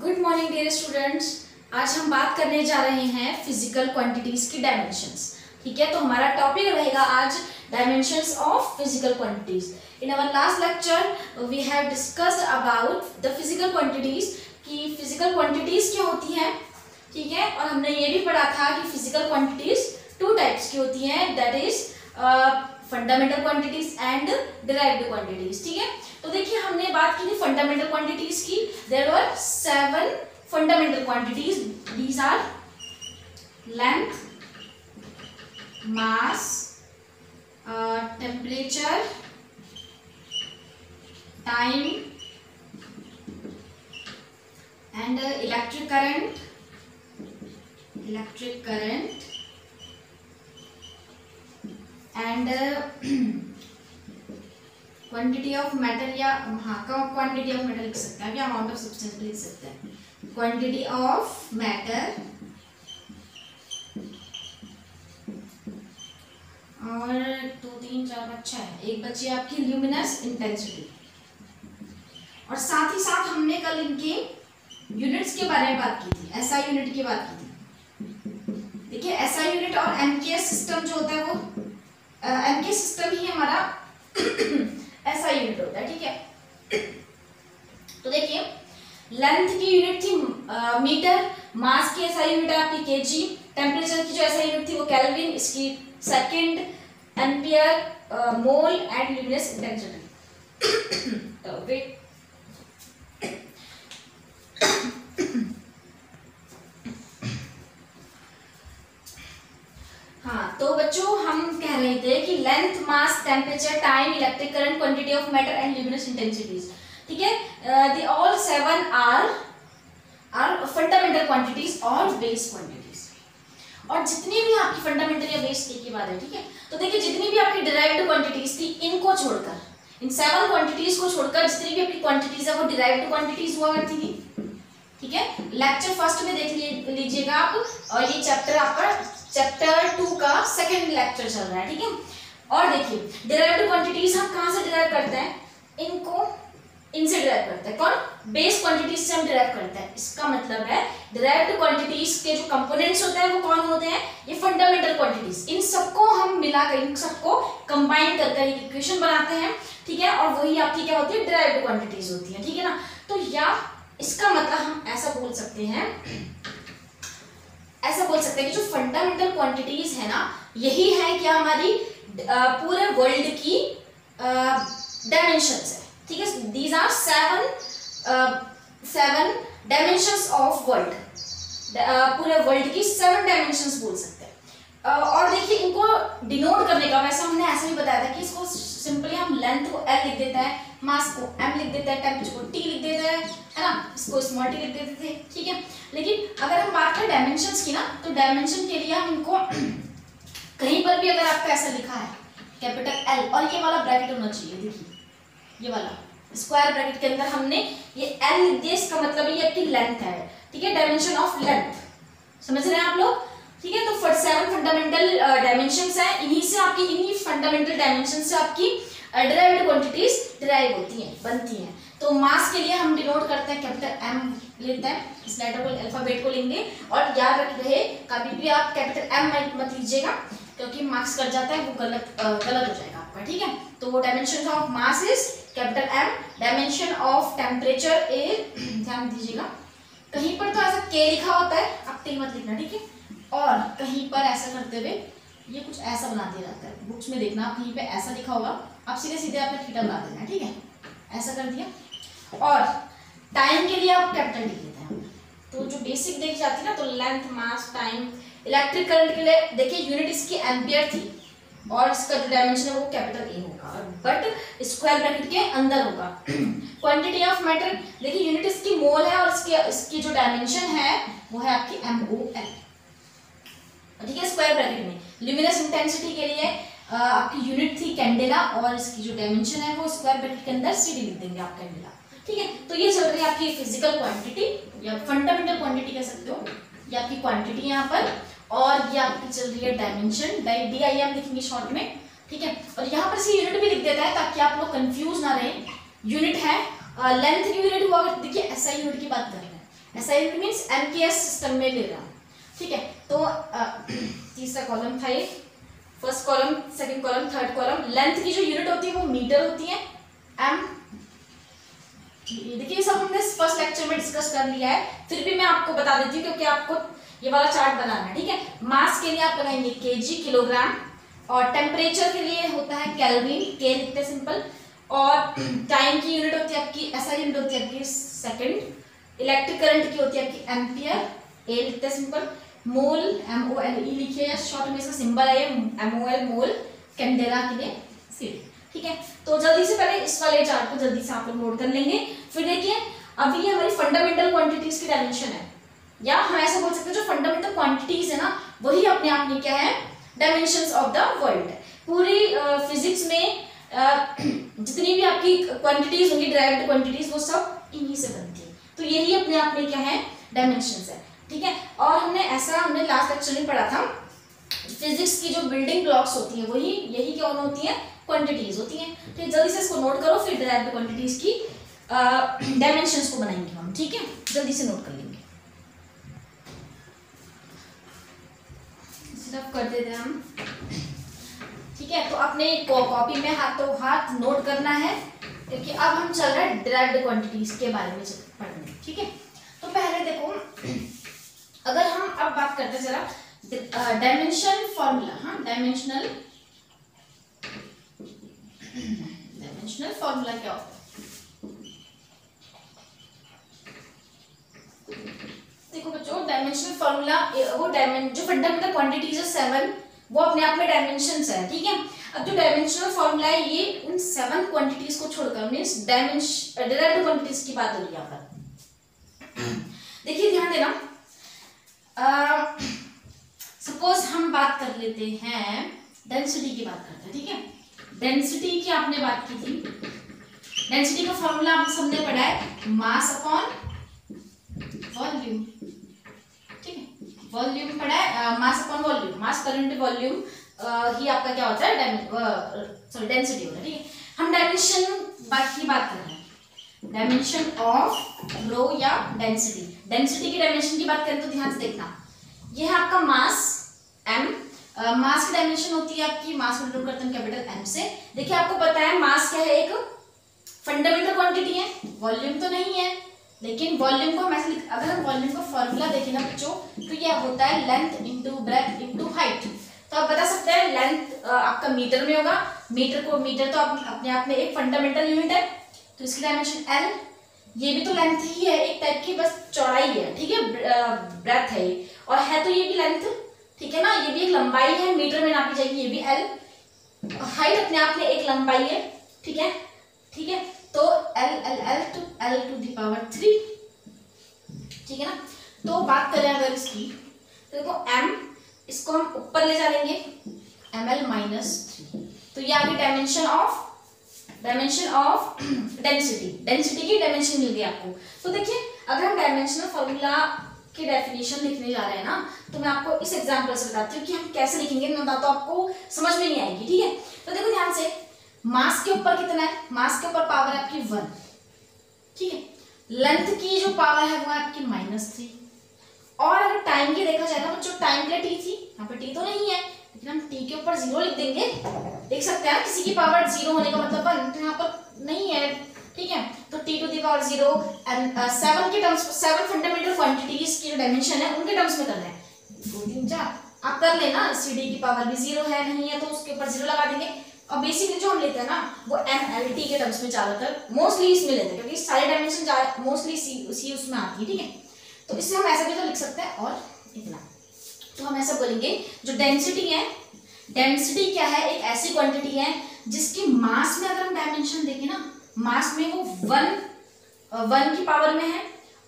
Good morning dear students आज हम बात करने जा रहे हैं फ़िज़िकल क्वांटिटीज की डायमेंशंस ठीक है तो हमारा टॉपिक रहेगा आज dimensions of physical quantities in our last lecture we have discussed about the physical quantities कि फ़िज़िकल क्वांटिटीज क्या होती हैं? ठीक है, और हमने ये भी पढ़ा था कि फ़िज़िकल क्वांटिटीज टू टाइप्स की होती हैं that is fundamental quantities and derived quantities ठीक है तो देखिए, हमने बात की थी फंडामेंटल क्वांटिटीज की। There were seven fundamental quantities these are length mass temperature time and electric current electric current and quantity of metal या हाँ क्वांटिटी ऑफ़ मेटल लिख सकते हैं या अमाउंट ऑफ़ सब्सटेंस लिख सकते हैं। क्वांटिटी ऑफ़ मैटर और दो, तीन, चार अच्छा है। एक बची आपकी ल्यूमिनस इंटेंसिटी और साथ ही साथ हमने कल इनके यूनिट्स के बारे में बात की थी एसआई यूनिट की बात की थी। देखिए एसआई यूनिट और एमकेएस सिस्टम जो होता है वो एमके सिस्टम ही हमारा ऐसा यूनिट होता है ठीक है तो देखिए लेंथ की यूनिट थी मीटर, मास की ऐसा यूनिट आपकी केजी, टेम्परेचर की जो ऐसा यूनिट थी वो केल्विन, इसकी second ampere mole and luminous intensity. तो हाँ तो बच्चों, हम कह रहे थे कि length, mass, temperature, time, electric current, quantity of matter and luminous intensities. ठीक है? The all seven are are fundamental quantities और बेस क्वांटिटीज और जितनी भी आपकी फंडामेंटल या बेस ही बात है, ठीक है? तो देखिए, जितनी भी आपकी डिराइव्ड क्वांटिटीज थी, इनको छोड़कर, इन सेवन क्वांटिटीज को छोड़कर जितनी भी आपकी क्वांटिटीज है, वो डिराइव्ड क्वांटिटीज हुआ करती थी। ठीक है? लेक्चर फ़र्स्ट में देख लीजिएगा आप, और ये चैप्टर आपका चैप्टर टू का सेकेंड लेक्चर चल रहा है, ठीक है? और देखिए डिराइव्ड क्वांटिटीज हम कहाँ से डिराइव करते हैं? इनको इनसे डिराइव करते हैं। कौन? बेस क्वांटिटीज से हम डिराइव करते हैं। इसका मतलब है डिराइव्ड क्वांटिटीज के जो कंपोनेंट्स होते हैं, वो कौन होते हैं? ये फंडामेंटल क्वांटिटीज इन सबको हम मिलाकर इन सबको कंबाइन करके एक इक्वेशन बनाते हैं, ठीक है? और वही आपकी क्या होती है? डिराइव्ड क्वांटिटीज होती है, ठीक है ना? तो या इसका मतलब हम ऐसा बोल सकते हैं, ऐसा बोल सकते हैं कि जो फंडामेंटल क्वांटिटीज है ना, यही है क्या हमारी पूरे वर्ल्ड की डायमेंशन है। ठीक है? These are seven seven dimensions of world पूरे वर्ल्ड की सेवन डायमेंशंस बोल सकते हैं। Uh, और देखिए इनको डिनोट करने का वैसे हमने ऐसे भी बताया था कि इसको सिंपली हम लेंथ को एल लिख देते हैं मास को एम लिख देते हैं टेम्परेचर को टी लिख देते हैं है ना? इसको स्मॉल टी लिख देते थे ठीक है? लेकिन अगर हम बात करें डायमेंशंस की ना तो डायमेंशन के लिए हम इनको कहीं पर भी अगर आपका ऐसा लिखा है कैपिटल एल और ये वाला ब्रैकेट होना चाहिए देखिए। ये वाला। स्क्वायर ब्रैकेट के अंदर हमने ये एल लिख दिया इसका मतलब ये आपकी लेंथ है। ठीक है? डायमेंशन ऑफ़ लेंथ समझ रहे हैं आप लोग? ठीक है? तो सेवन फंडामेंटल डायमेंशंस है। इन्हीं से आपकी, इन्हीं फंडामेंटल डायमेंशन से आपकी डिराइव्ड क्वांटिटीज डिराइव होती हैं, बनती हैं। तो मास के लिए हम डिनोट करते हैं कैपिटल एम लेते हैं। इस लेटर को अल्फ़ाबेट को लेंगे। और याद रख रहे कभी भी आप कैपिटल एम मत लीजिएगा, क्योंकि मार्क्स कट जाता है, वो गलत गलत हो जाएगा आपका। ठीक है? तो वो dimension of mass is capital M dimension of temperature A ध्यान दीजिएगा। कहीं पर तो ऐसा के लिखा होता है, आप टी मत लिखना, ठीक है? और कहीं पर ऐसा करते हुए ये कुछ ऐसा बना दिया जाता है। बुक्स में देखना, आप कहीं पे ऐसा लिखा होगा, आप सीधे सीधे आपने थीटा बना देना, ठीक है? ऐसा कर दिया। और टाइम के लिए आप कैपिटल लिख देते हैं। तो जो बेसिक देख जाती है ना तो length mass time electric current के लिए, देखिए यूनिट इसकी एम्पियर थी। और इसका जो डायमेंशन है वो कैपिटल ए होगा। बट स्क्वायर ब्रैकेट के अंदर होगा। क्वांटिटी ऑफ़ मैटर देखिए यूनिट इसकी मोल है और इसके, इसकी जो डायमेंशन है, वो है आपकी एम ओ एल ठीक है स्क्वायर ब्रैकेट में। ल्यूमिनस इंटेंसिटी के लिए आपकी यूनिट थी कैंडेला और इसकी जो डायमेंशन है वो स्क्वायर ब्रैकेट के अंदर सी डी लिख देंगे आप कैंडेला ठीक है तो ये चल रही है आपकी फ़िज़िकल क्वांटिटी या फंडामेंटल क्वांटिटी कह सकते हो, ये आपकी क्वांटिटी यहाँ पर। और ये आपकी चल रही है डायमेंशन डी आई एम लिखेंगे शॉर्ट में, ठीक है? और यहाँ पर से यूनिट भी लिख देता है ताकि आप लोग कंफ्यूज ना रहे। यूनिट है लेंथ की यूनिट हुआ देखिए एसआई यूनिट की बात कर रहे हैं। ऐसा unit means M K S system में ले रहा ठीक है? तो तीसरा कॉलम था ये। First column second column third column length की जो यूनिट होती है वो मीटर होती है। एम देखिए सब हमने फ़र्स्ट लेक्चर में डिस्कस कर लिया है। फिर भी मैं आपको बता देती हूँ, क्योंकि आपको ये वाला चार्ट बनाना ठीक है? मास के लिए आप बनाएँगे केजी किलोग्राम और टेम्परेचर के लिए होता है कैलविन के लिखते सिंपल और टाइम की यूनिट होती है आपकी ऐसा यूनिट होती है आपकी सेकंड इलेक्ट्रिक करंट की होती है आपकी एम्पियर ए लिखते simple mole M O L E लिखिए या शॉर्ट में इसका सिंबल है एम ओ एल मोल कैंडेरा के लिए सी ठीक है? तो जल्दी से पहले इस वाले चार्ट को जल्दी से आप लोग नोट कर लेंगे। फिर देखिए, अभी ये हमारी फंडामेंटल क्वांटिटीज की डायमेंशन है। या हम ऐसे बोल सकते हैं जो फंडामेंटल क्वांटिटीज है ना वही अपने आप में क्या है? डायमेंशन ऑफ़ द वर्ल्ड पूरी फिजिक्स में जितनी भी आपकी क्वांटिटीज होंगी डायरेक्ट क्वांटिटीज वो सब इन्हीं से बनती है। तो यही अपने आप में क्या है? डायमेंशन है। ठीक है? और हमने ऐसा हमने लास्ट लेक्चर में पढ़ा था फिजिक्स की जो बिल्डिंग ब्लॉक्स होती हैं वही यही क्या होती है? क्वांटिटीज होती हैं। ठीक जल्दी से इसको नोट करो फिर डायरेक्ट क्वांटिटीज की डायमेंशंस uh, को बनाएँगे हम। ठीक है? जल्दी से नोट कर लेंगे सिर्फ़ कर देते हैं हम। ठीक है तो अपने कॉपी में हाथ हाथ नोट करना है। क्योंकि अब हम चल रहे हैं डायरेक्ट क्वांटिटीज के बारे में पढ़ने। ठीक है? तो पहले देखो, अगर हम अब बात करते हैं जरा डायमेंशन फॉर्मूला हाँ डायमेंशनल डायमेंशनल फॉर्मूला क्या होता है? देखो बच्चों डायमेंशनल फॉर्मूला वो डायमेंशन जो फंडामेंटल क्वांटिटीज है सेवन वो अपने आप में डायमेंशन है, ठीक है? अब जो डायमेंशनल फॉर्मूला है, ये उन सेवन क्वांटिटीज को छोड़कर मीन्स डायमेंशन डायरेक्ट क्वांटिटीज की बात हो रही है यहाँ पर। देखिए, ध्यान देना। सपोज़ हम बात कर लेते हैं डेंसिटी की बात करते हैं, ठीक है? डेंसिटी की आपने बात की थी। डेंसिटी का फॉर्मूला आप सबने पढ़ा है मास अपॉन वॉल्यूम वॉल्यूम पढ़ा है mass upon volume mass current volume ही आपका क्या होता है सॉरी डेंसिटी होता है, ठीक है? हम डायमेंशन बात की बात कर रहे हैं। डायमेंशन ऑफ़ रो या डेंसिटी डेंसिटी की डायमेंशन की बात करें तो ध्यान से देखना। ये है आपका मास एम मास की डायमेंशन होती है आपकी मास को करते हैं कैपिटल एम से। देखिए, आपको पता है मास क्या है एक? फंडामेंटल क्वांटिटी है। वॉल्यूम तो नहीं है। लेकिन वॉल्यूम को ऐसे अगर हम वॉल्यूम का फॉर्मूला देखें ना बच्चों तो यह होता है length into breadth into height तो आप बता सकते हैं लेंथ आपका मीटर में होगा। मीटर को मीटर तो आप अपने आप में एक फंडामेंटल यूनिट है। तो इसकी डायमेंशन एल ये भी तो लेंथ ही है, एक टाइप की बस चौड़ाई है, ठीक है? ब्रेथ है ये। और है तो ये भी लेंथ ठीक है ना? ये भी एक लंबाई है मीटर में नापी जाएगी, ये भी एल हाइट अपने आप में एक लंबाई है, ठीक है? ठीक है? तो L L L to L to the power three ठीक है ना? तो बात करें अगर इसकी तो देखो एम इसको हम ऊपर ले जाएँगे। एम एल माइनस थ्री तो ये आगे dimension of dimension of density density की डायमेंशन मिल गई आपको। तो देखिए, अगर हम डायमेंशनल फॉर्मूला की डेफिनेशन लिखने जा रहे हैं ना तो मैं आपको इस एग्जांपल से बताती हूँ कि हम कैसे लिखेंगे। मैं तो आपको, समझ में नहीं आएगी। ठीक है? तो देखो ध्यान से मास के ऊपर कितना है? मास के ऊपर पावर है आपकी वन ठीक है? लेंथ की जो पावर है वो है आपकी माइनस थ्री और अगर टाइम की देखा जाएगा बच्चों टाइम के लिए टी थी। यहाँ पे टी तो नहीं है, लेकिन हम टी के ऊपर ज़ीरो लिख देंगे। देख सकते हैं किसी की पावर ज़ीरो होने का मतलब वन तो यहाँ पर नहीं है। ठीक है? तो T to the power zero seven के टर्म्स सेवन फंडामेंटल क्वांटिटीज की जो डायमेंशन है, उनके टर्म्स में करना है। दो, तीन, चार। आप कर लेना सी डी की पावर भी ज़ीरो है, नहीं है तो उसके ऊपर ज़ीरो लगा देंगे। और बेसिकली जो हम लेते हैं ना, वो एम एल टी के टर्म्स में ज़्यादातर मोस्टली इसमें लेते हैं, क्योंकि सारे डायमेंशन मोस्टली सी सी उसमें आती है, ठीक है? तो इससे हम ऐसा भी तो लिख सकते हैं, और इतना। तो हम ऐसा बोलेंगे, जो डेंसिटी है डेंसिटी क्या है? एक ऐसी क्वांटिटी है, जिसकी मास में अगर हम डायमेंशन देखें ना मास में वो वन वन की पावर में है,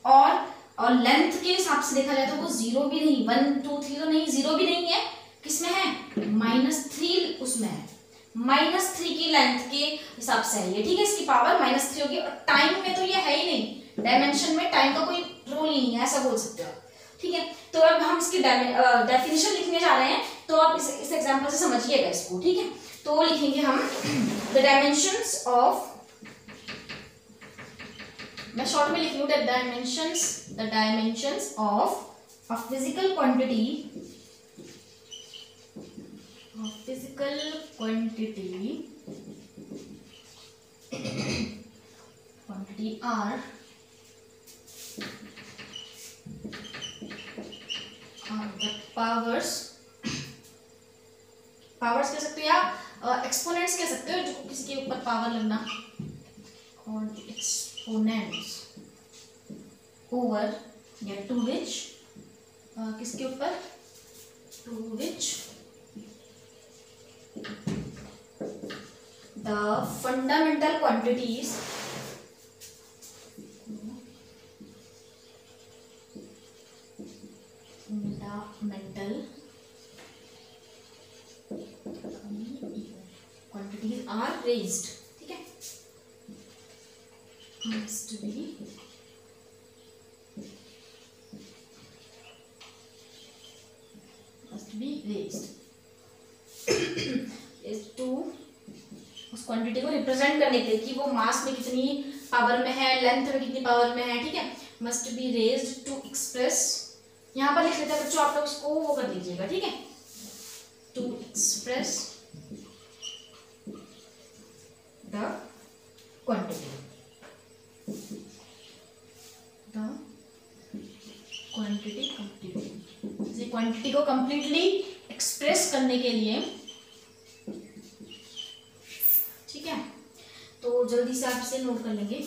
और और लेंथ के हिसाब से देखा जाए तो वो ज़ीरो भी नहीं वन टू थ्री तो नहीं ज़ीरो भी नहीं है। किसमें है? माइनस थ्री उसमें है। माइनस थ्री की लेंथ के हिसाब से है ये, ठीक है? इसकी पावर माइनस थ्री होगी। और टाइम में तो ये है ही नहीं। डायमेंशन में टाइम का कोई रोल नहीं है, ऐसा बोल सकते हो ठीक है? तो अब हम इसकी डेफिनेशन लिखने जा रहे हैं। तो आप इस इस एग्जांपल से समझिएगा इसको, ठीक है? तो लिखेंगे हम द डायमेंशंस ऑफ़ मैं शॉर्ट में लिख लूँ the dimensions the dimensions of a physical quantity physical quantity quantity are powers powers कह सकते हो या एक्सपोनेंट्स कह सकते हो, जो किसी के ऊपर पावर लगना एक्सपोनेंट्स ओवर या टू विच किसके ऊपर? To which the fundamental quantities quantity को रिप्रेजेंट करने के लिए कि वो मास में कितनी पावर में है लेंथ में कितनी पावर में है, ठीक है? Must be raised to express यहाँ पर लिख लेते हैं बच्चों, आप लोग इसको वो कर दीजिएगा ठीक है? To express the quantity the quantity completely quantity को कंप्लीटली एक्सप्रेस करने के लिए तो जल्दी से आप इसे नोट कर लेंगे।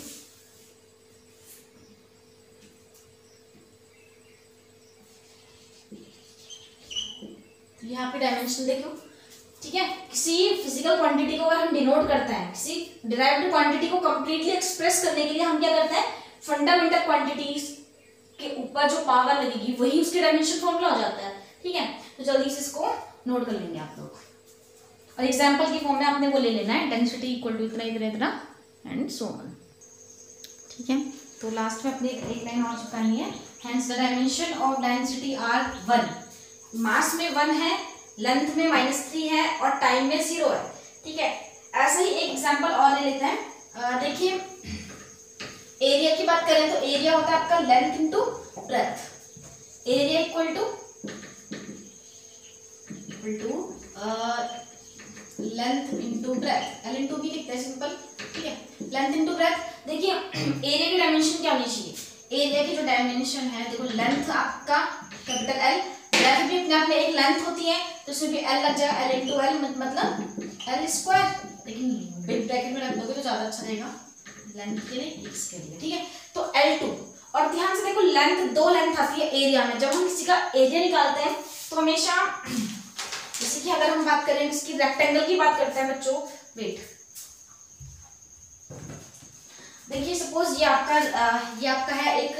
यहाँ पे डायमेंशन देखो। ठीक है? किसी फ़िज़िकल क्वांटिटी को अगर हम डिनोट करते हैं, किसी डिराइव्ड क्वांटिटी को कंप्लीटली एक्सप्रेस करने के लिए हम क्या करते हैं? फंडामेंटल क्वांटिटीज के ऊपर जो पावर लगेगी, वही उसके डायमेंशन फॉर्मूला हो जाता है। ठीक है? तो जल्दी से इसको नोट कर लेंगे आप लोग। और एग्ज़ाम्पल की फॉर्म में आपने वो ले लेना है डेंसिटी इक्वल टू इतना इतना इतना एंड सो ऑन ठीक है? तो लास्ट में अपने एक लाइन और चिपकानी है। Hence the dimension of density are one mass में वन है लेंथ में माइनस थ्री है, और टाइम में ज़ीरो है। ठीक है? ऐसा ही एक एग्ज़ाम्पल और ले लेते हैं। देखिए एरिया की बात करें तो एरिया होता है आपका length into breadth area equal to equal to length breadth L लिखते हैं? सिंपल ठीक है? लेंथ ब्रेथ देखिए एरिया की डायमेंशन क्या होनी चाहिए? एरिया की जो डायमेंशन है, देखो लेंथ आपका कैपिटल एल ब्रेथ भी अपने आप में एक लेंथ होती है तो उसमें भी एल लग जाएगा एल इंटू एल मतलब एल स्क्वायर लेकिन बिग ब्रैकेट में रख दोगे तो ज़्यादा अच्छा रहेगा। लेंथ के लिए एक्स के लिए, ठीक है? तो एल टू और ध्यान से देखो लेंथ दो लेंथ आती है एरिया में। जब हम किसी का एरिया निकालते हैं तो हमेशा जैसे कि अगर हम बात करें इसकी रेक्टेंगल की बात करते हैं बच्चों वेट देखिए सपोज़ ये आपका ये आपका है एक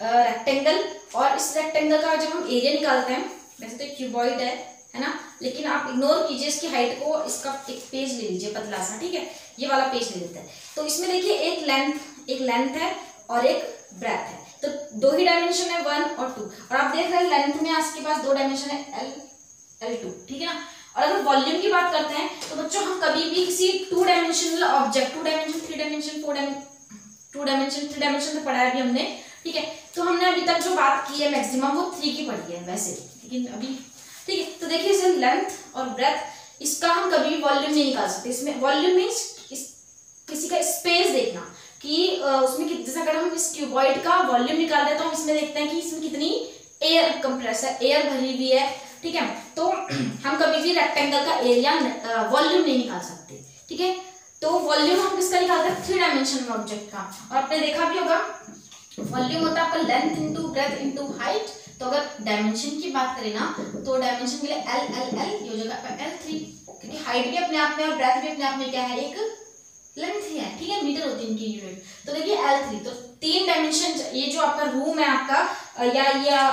रेक्टेंगल और इस रेक्टेंगल का जब हम एरिया निकालते हैं, वैसे तो क्यूबॉइड है है ना? लेकिन आप इग्नोर कीजिए इसकी हाइट को, इसका एक पेज ले लीजिए पतला सा, ठीक है? ये वाला पेज ले लेते हैं। तो इसमें देखिए एक लेंथ एक लेंथ है और एक ब्रेथ है। तो दो ही डायमेंशन है वन और टू और आप देख रहे हैं लेंथ में आपके पास दो डायमेंशन है एल एल टू ठीक है ना? और अगर वॉल्यूम की बात करते हैं तो बच्चों, हम कभी भी किसी two dimensional object two dimension three dimension four dimension two dimension three dimension तो पढ़ा है अभी हमने, ठीक है? तो हमने अभी तक जो बात की है मैक्सिमम वो थ्री की पढ़ी है, वैसे लेकिन अभी, ठीक है? तो देखिए इसे लेंथ और ब्रेथ इसका हम कभी भी वॉल्यूम नहीं निकाल सकते। इसमें वॉल्यूम मीन्स किसी का स्पेस देखना, कि उसमें जैसे अगर हम इस क्यूबॉइड का वॉल्यूम निकाल देते हैं तो हम इसमें देखते हैं कि इसमें कितनी एयर कंप्रेस है एयर भरी हुई है ठीक है? तो हम कभी भी रेक्टेंगल का एरिया वॉल्यूम नहीं निकाल सकते, ठीक है? तो वॉल्यूम हम किसका निकालते हैं? थ्री डायमेंशन ऑब्जेक्ट का। और आपने देखा भी होगा वॉल्यूम होता है आपका length into breadth into height तो अगर डायमेंशन की बात करें ना तो डायमेंशन के लिए एल एल एल ये हो जाएगा एल थ्री क्योंकि हाइट भी अपने आप में और ब्रेथ भी अपने आप में क्या है? एक लेंथ ही है, ठीक है? मीटर होती है इनकी यूनिट तो देखिए एल थ्री तो तीन डायमेंशन ये जो आपका रूम है आपका या,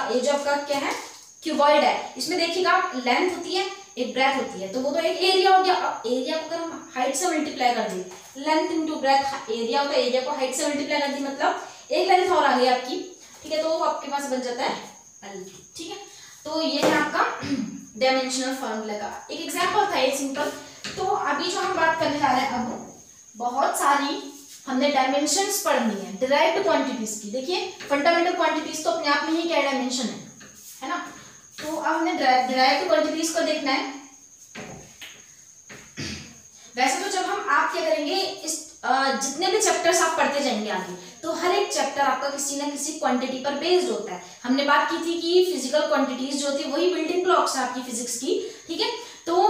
ये जो आपका क्या है? क्यूबॉइड है। इसमें देखिएगा लेंथ होती है, एक ब्रेथ होती है। तो वो तो एक एरिया हो गया। अब एरिया को अगर हम हाइट से मल्टीप्लाई कर दें लेंथ इंटू ब्रेथ एरिया होता है एरिया को हाइट से मल्टीप्लाई कर दी मतलब एक लेंथ और आ गई आपकी। ठीक है तो आपके पास बन जाता है ठीक है? तो ये है आपका डायमेंशनल फॉर्मूला का। एक एग्ज़ाम्पल था ये सिंपल तो अभी जो हम बात करने जा रहे हैं, अब बहुत सारी हमने डायमेंशन पढ़नी है। डिराइव्ड क्वांटिटीज की। देखिए फंडामेंटल क्वांटिटीज तो अपने आप में ही क्या डायमेंशन है। है ना? तो अब हमने डिराइव्ड क्वांटिटीज को देखना है। वैसे तो जब हम आप क्या करेंगे, इस जितने भी चैप्टर्स आप पढ़ते जाएँगे आगे तो हर एक चैप्टर आपका किसी ना किसी क्वांटिटी पर बेस्ड होता है। हमने बात की थी कि फ़िज़िकल क्वांटिटीज जो है वही बिल्डिंग ब्लॉक्स है आपकी फिजिक्स की, ठीक है? तो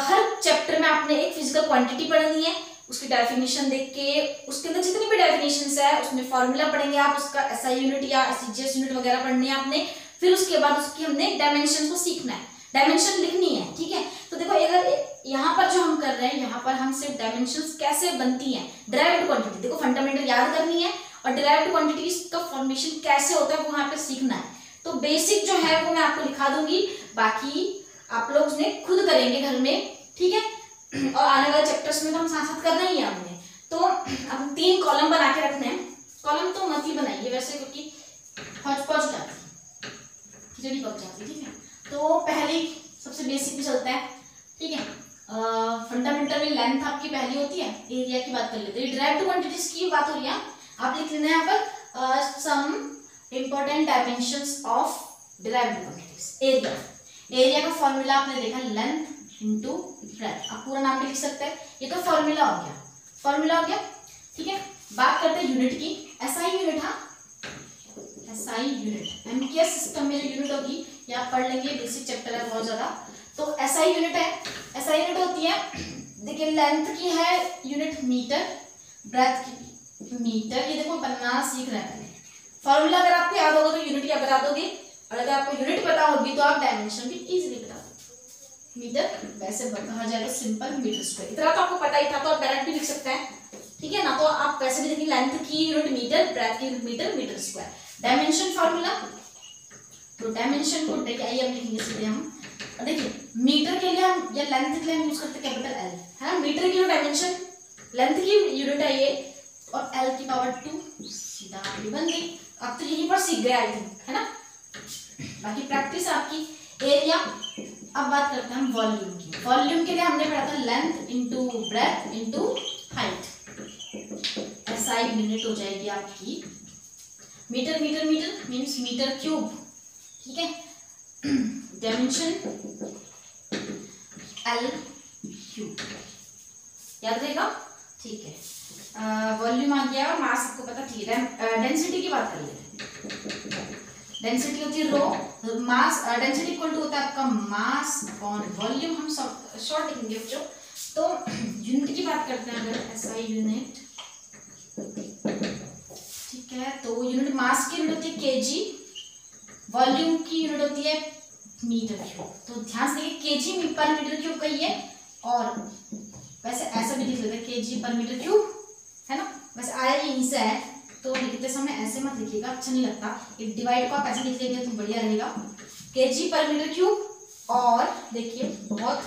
हर चैप्टर में आपने एक फ़िज़िकल क्वांटिटी पढ़नी है, उसकी डेफिनेशन देख के, उसके अंदर जितनी भी डेफिनेशन है, उसमें फॉर्मूला पढ़ेंगे आप, उसका एसआई यूनिट या एस यूनिट वगैरह पढ़नी आपने। फिर उसके बाद उसकी हमने डायमेंशन को सीखना है। डायमेंशन लिखनी है, ठीक है? तो देखो, अगर यहाँ पर जो हम कर रहे हैं, यहाँ पर हम सिर्फ़ डायमेंशन कैसे बनती हैं? ड्राइव्ड क्वांटिटी देखो फंडामेंटल याद करनी है और ड्राइव्ड क्वांटिटीज का फॉर्मेशन कैसे होता है, वो यहाँ पे सीखना है। तो बेसिक जो है, वो मैं आपको लिखा दूँगी। बाकी आप लोग उसने खुद करेंगे घर में, ठीक है? और आने वाले चैप्टर्स में तो हम साथ साथ करना ही है हमने। तो अब तीन कॉलम बना के रखने हैं। कॉलम तो मत ही बनाइए वैसे, क्योंकि हौच पौच खिचड़ी पक जाती ठीक है? तो पहली सबसे बेसिक भी चलता है, ठीक है? फंडामेंटल में लेंथ आपकी पहली होती है एरिया की बात कर लेते हैं। डायरेक्ट क्वांटिटीज की बात हो रही है, आप लिख लेना यहाँ पर some important dimensions of derived quantities area area का फॉर्मूला आपने देखा लेंथ इंटू ब्रेथ आप पूरा नाम भी लिख सकते हैं। ये तो फॉर्मूला हो गया। फॉर्मूला हो गया, ठीक है? बात करते हैं यूनिट की। एसआई यूनिट हाँ एसआई यूनिट एमकेएस सिस्टम में जो यूनिट होगी ये आप पढ़ लेंगे बेसिक चैप्टर है बहुत ज़्यादा। तो एसआई यूनिट है। एसआई यूनिट होती है, देखिए लेंथ की है यूनिट मीटर ब्रेथ की मीटर ये देखो बनना सीख रहे हैं फॉर्मूला अगर आपको याद होगा तो यूनिट क्या बता दोगे? और अगर आपको यूनिट पता होगी तो आप डायमेंशन भी इजीली बता दोगे। मीटर वैसे कहा जाएगा सिंपल मीटर स्क्वायर इतना तो आपको पता ही था तो आप डायरेक्ट भी लिख सकते हैं। ठीक है ना? तो आप वैसे भी देखिए लेंथ की यूनिट मीटर ब्रेथ की unit metre metre square dimension formula तो डायमेंशन को देखिए आइए हम लिखेंगे सीधे हम। देखिए मीटर के लिए हम, या लेंथ के लिए हम यूज़ करते कैपिटल एल है ना? मीटर की जो डायमेंशन लेंथ की यूनिट है ये, और एल की पावर टू सीधा बन गई। अब तो यहीं पर सीख गए आई थिंक है ना? बाकी प्रैक्टिस आपकी एरिया अब बात करते हैं हम वॉल्यूम की। वॉल्यूम के लिए हमने पढ़ा था length into breadth into height ही यूनिट हो जाएगी आपकी। Metre metre metre means metre cube ठीक है? डायमेंशन एल क्यूब याद रहेगा? ठीक है। वॉल्यूम आ गया और मास आपको पता ठीक है। डेंसिटी की बात कर लेते हैं। डेंसिटी होती है rho mass density equal to होता है आपका मास अपॉन वॉल्यूम हम शॉर्ट लिखेंगे बच्चों। तो यूनिट की बात करते हैं अगर ऐसा यूनिट ठीक है तो यूनिट मास की यूनिट होती है केजी वॉल्यूम की यूनिट होती है मीटर क्यूब तो ध्यान से देखिए केजी पर मीटर क्यूब कही है और वैसे ऐसा भी लिख लेते हैं केजी पर मीटर क्यूब, है ना? वैसे आया यहीं से है तो लिखते समय ऐसे मत लिखिएगा अच्छा नहीं लगता। डिवाइड को आप ऐसे लिख लेंगे तो बढ़िया रहेगा। के जी पर मीटर क्यूब और देखिए, बहुत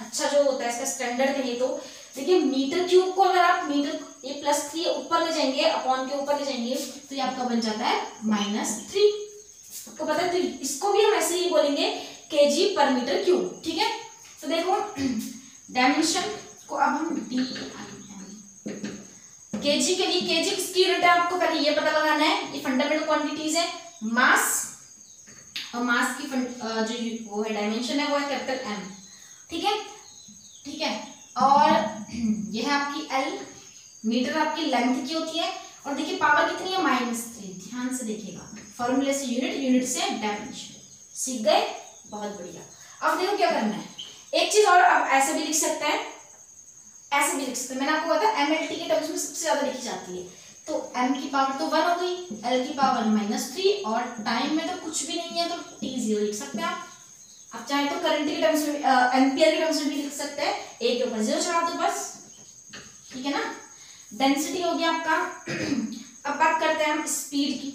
अच्छा जो होता है इसका स्टैंडर्ड कहिए तो। देखिए, मीटर क्यूब को अगर आप मीटर ये प्लस थ्री ऊपर ले जाएँगे अपॉन के ऊपर ले जाएँगे तो ये आपका बन जाता है माइनस थ्री आपको पता है तो इसको भी हम ऐसे ही बोलेंगे के जी पर मीटर क्यूब ठीक है? तो देखो डायमेंशन को अब हम डी केजी के लिए केजी किसकी यूनिट है आपको पहले ये पता लगाना है, ये फंडामेंटल क्वांटिटीज है मास और मास की जो वो है डायमेंशन है, वो है कैपिटल एम ठीक है? ठीक है? और ये है आपकी एल मीटर आपकी लेंथ की होती है, और देखिए पावर कितनी है? माइनस थ्री ध्यान से देखिएगा। फॉर्मूले से यूनिट यूनिट से डायमेंशन सीख गए? बहुत बढ़िया। अब देखो क्या करना है। एक चीज़ और आप ऐसे भी लिख सकते हैं। ऐसे भी लिख सकते हैं। मैंने आपको बताया एम एल टी के टर्म्स में सबसे ज़्यादा लिखी जाती है। तो m की पावर तो वन हो गई, l की पावर माइनस थ्री और टाइम में तो कुछ भी नहीं है तो t ज़ीरो लिख सकते हैं आप। आप चाहे तो करंट के टर्म्स में एम्पियर के टर्म्स में भी लिख सकते हैं। एक के ऊपर ज़ीरो चढ़ा दो बस। ठीक है ना? डेंसिटी हो गया आपका। अब बात करते हैं हम स्पीड की।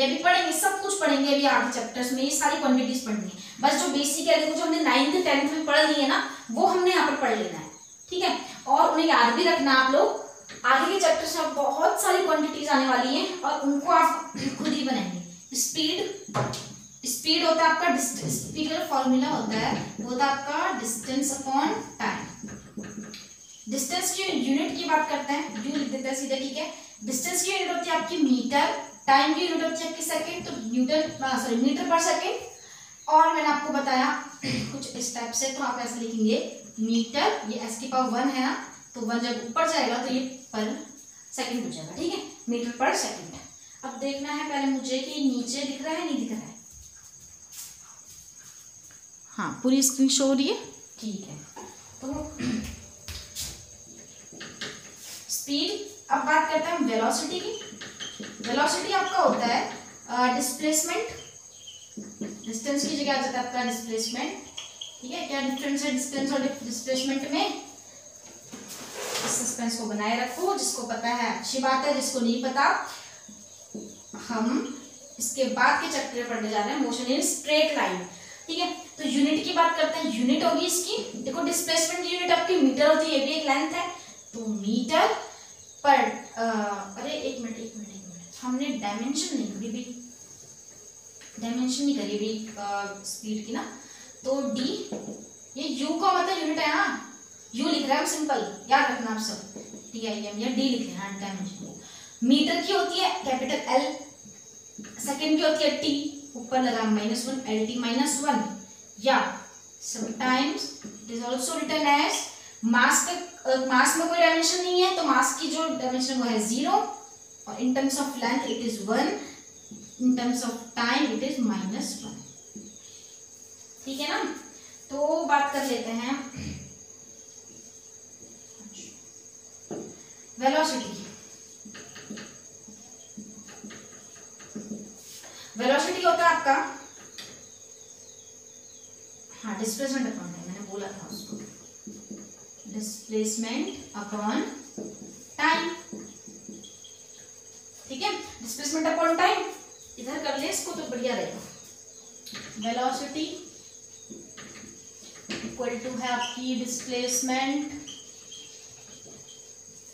ये भी पढ़ेंगे, सब कुछ पढ़ेंगे अभी आगे चैप्टर्स में, ये सारी क्वांटिटीज पढ़नी है। बस जो बेसिक है, देखो जो हमने नाइन्थ टेंथ में पढ़ ली है ना, वो हमने यहाँ पर पढ़ लेना है, ठीक है? और उन्हें याद भी रखना आप लोग, आगे के चैप्टर से बहुत सारी क्वांटिटीज आने वाली हैं और उनको आप खुद ही बनाएँगे। स्पीड स्पीड होता है आपका स्पीड का फॉर्मूला होता है, वो होता है आपका डिस्टेंस अपॉन टाइम डिस्टेंस की यूनिट की बात करते हैं यू लिख देते हैं सीधे, ठीक है? डिस्टेंस की यूनिट होती है आपकी मीटर टाइम की यूनिट होती है आपकी सेकंड तो newton sorry metre per second और मैंने आपको बताया कुछ इस टाइप से तो आप ऐसे लिखेंगे मीटर ये एस की पावर वन है ना तो वन जब ऊपर जाएगा तो ये पर सेकंड हो जाएगा ठीक है? मीटर पर सेकंड अब देखना है पहले मुझे कि नीचे दिख रहा है नहीं दिख रहा है। हाँ पूरी स्क्रीन शो हो रही है? ठीक है। तो स्पीड अब बात करते हैं वेलोसिटी की। वेलोसिटी आपका होता है डिस्प्लेसमेंट डिस्टेंस की जगह आ जाता है आपका डिस्प्लेसमेंट ठीक है? क्या डिफरेंस है डिस्टेंस और डिस्प्लेसमेंट में? सस्पेंस को बनाए रखो, जिसको पता है अच्छी बात है, जिसको नहीं पता, हम इसके बाद के चैप्टर पढ़ने जा रहे हैं मोशन इन स्ट्रेट लाइन ठीक है? तो यूनिट की बात करते हैं यूनिट होगी इसकी. देखो डिस्प्लेसमेंट यूनिट आपकी मीटर होती है, ये भी एक लेंथ है. तो मीटर पर अरे एक मिनट एक मिनट एक मिनट हमने डायमेंशन नहीं करी भी डायमेंशन नहीं करी भी स्पीड की ना। तो डी ये यू का मतलब यूनिट है हाँ यू लिख रहे हैं सिंपल याद रखना आप सब। टी आई एम या डी लिख रहे हैं डायमेंशन मीटर की होती है कैपिटल एल सेकेंड की होती है टी ऊपर लगा minus one L T minus one या sometimes it is also written as mass का मास में कोई डायमेंशन नहीं है तो मास की जो डायमेंशन वो है ज़ीरो और in terms of length it is one in terms of time it is minus one ठीक है ना? तो बात कर लेते हैं। वेलोसिटी वेलोसिटी होता है आपका। हाँ डिस्प्लेसमेंट अपॉन टाइम मैंने बोला था उसको। डिस्प्लेसमेंट अपॉन टाइम ठीक है? डिस्प्लेसमेंट अपॉन टाइम इधर कर ले, इसको तो बढ़िया रहेगा वेलोसिटी इक्वल टू है आपकी डिस्प्लेसमेंट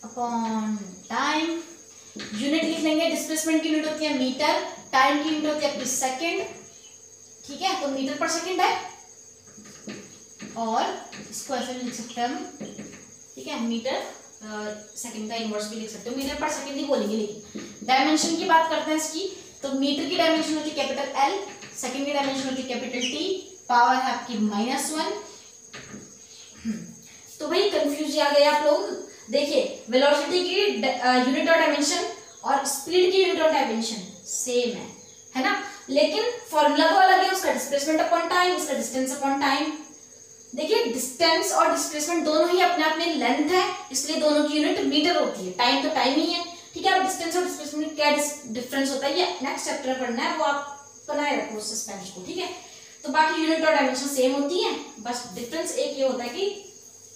अपॉन टाइम यूनिट लिख लेंगे डिस्प्लेसमेंट की यूनिट होती है मीटर टाइम की यूनिट होती है आपकी सेकेंड ठीक है? तो मीटर पर सेकेंड है। और इसको ऐसे भी लिख सकते हैं हम। ठीक है? मीटर सेकंड का इनवर्स भी लिख सकते हो। मीटर पर सेकंड ही बोलेंगे लेकिन। डायमेंशन की बात करते हैं इसकी तो मीटर की डायमेंशन होती है कैपिटल एल सेकंड की डायमेंशन होती है कैपिटल टी पावर है आपकी माइनस वन तो भाई कंफ्यूज आ गए आप लोग। देखिए वेलोसिटी की यूनिट ऑफ़ डायमेंशन और स्पीड की यूनिट ऑफ़ डायमेंशन सेम है। है ना? लेकिन फॉर्मूला तो अलग है, उसका डिस्प्लेसमेंट अपॉन टाइम उसका डिस्टेंस अपॉन टाइम देखिए डिस्टेंस और डिस्प्लेसमेंट दोनों ही अपने आप में लेंथ है, इसलिए दोनों की यूनिट मीटर होती है। टाइम तो टाइम ही है। ठीक है अब डिस्टेंस और डिस्प्लेसमेंट क्या डिफरेंस होता है? ये नेक्स्ट चैप्टर पढ़ना है वो आप बनाए रखो सस्पेंस को ठीक है? तो बाकी यूनिट और डायमेंशन सेम होती है बस डिफरेंस एक ये होता है कि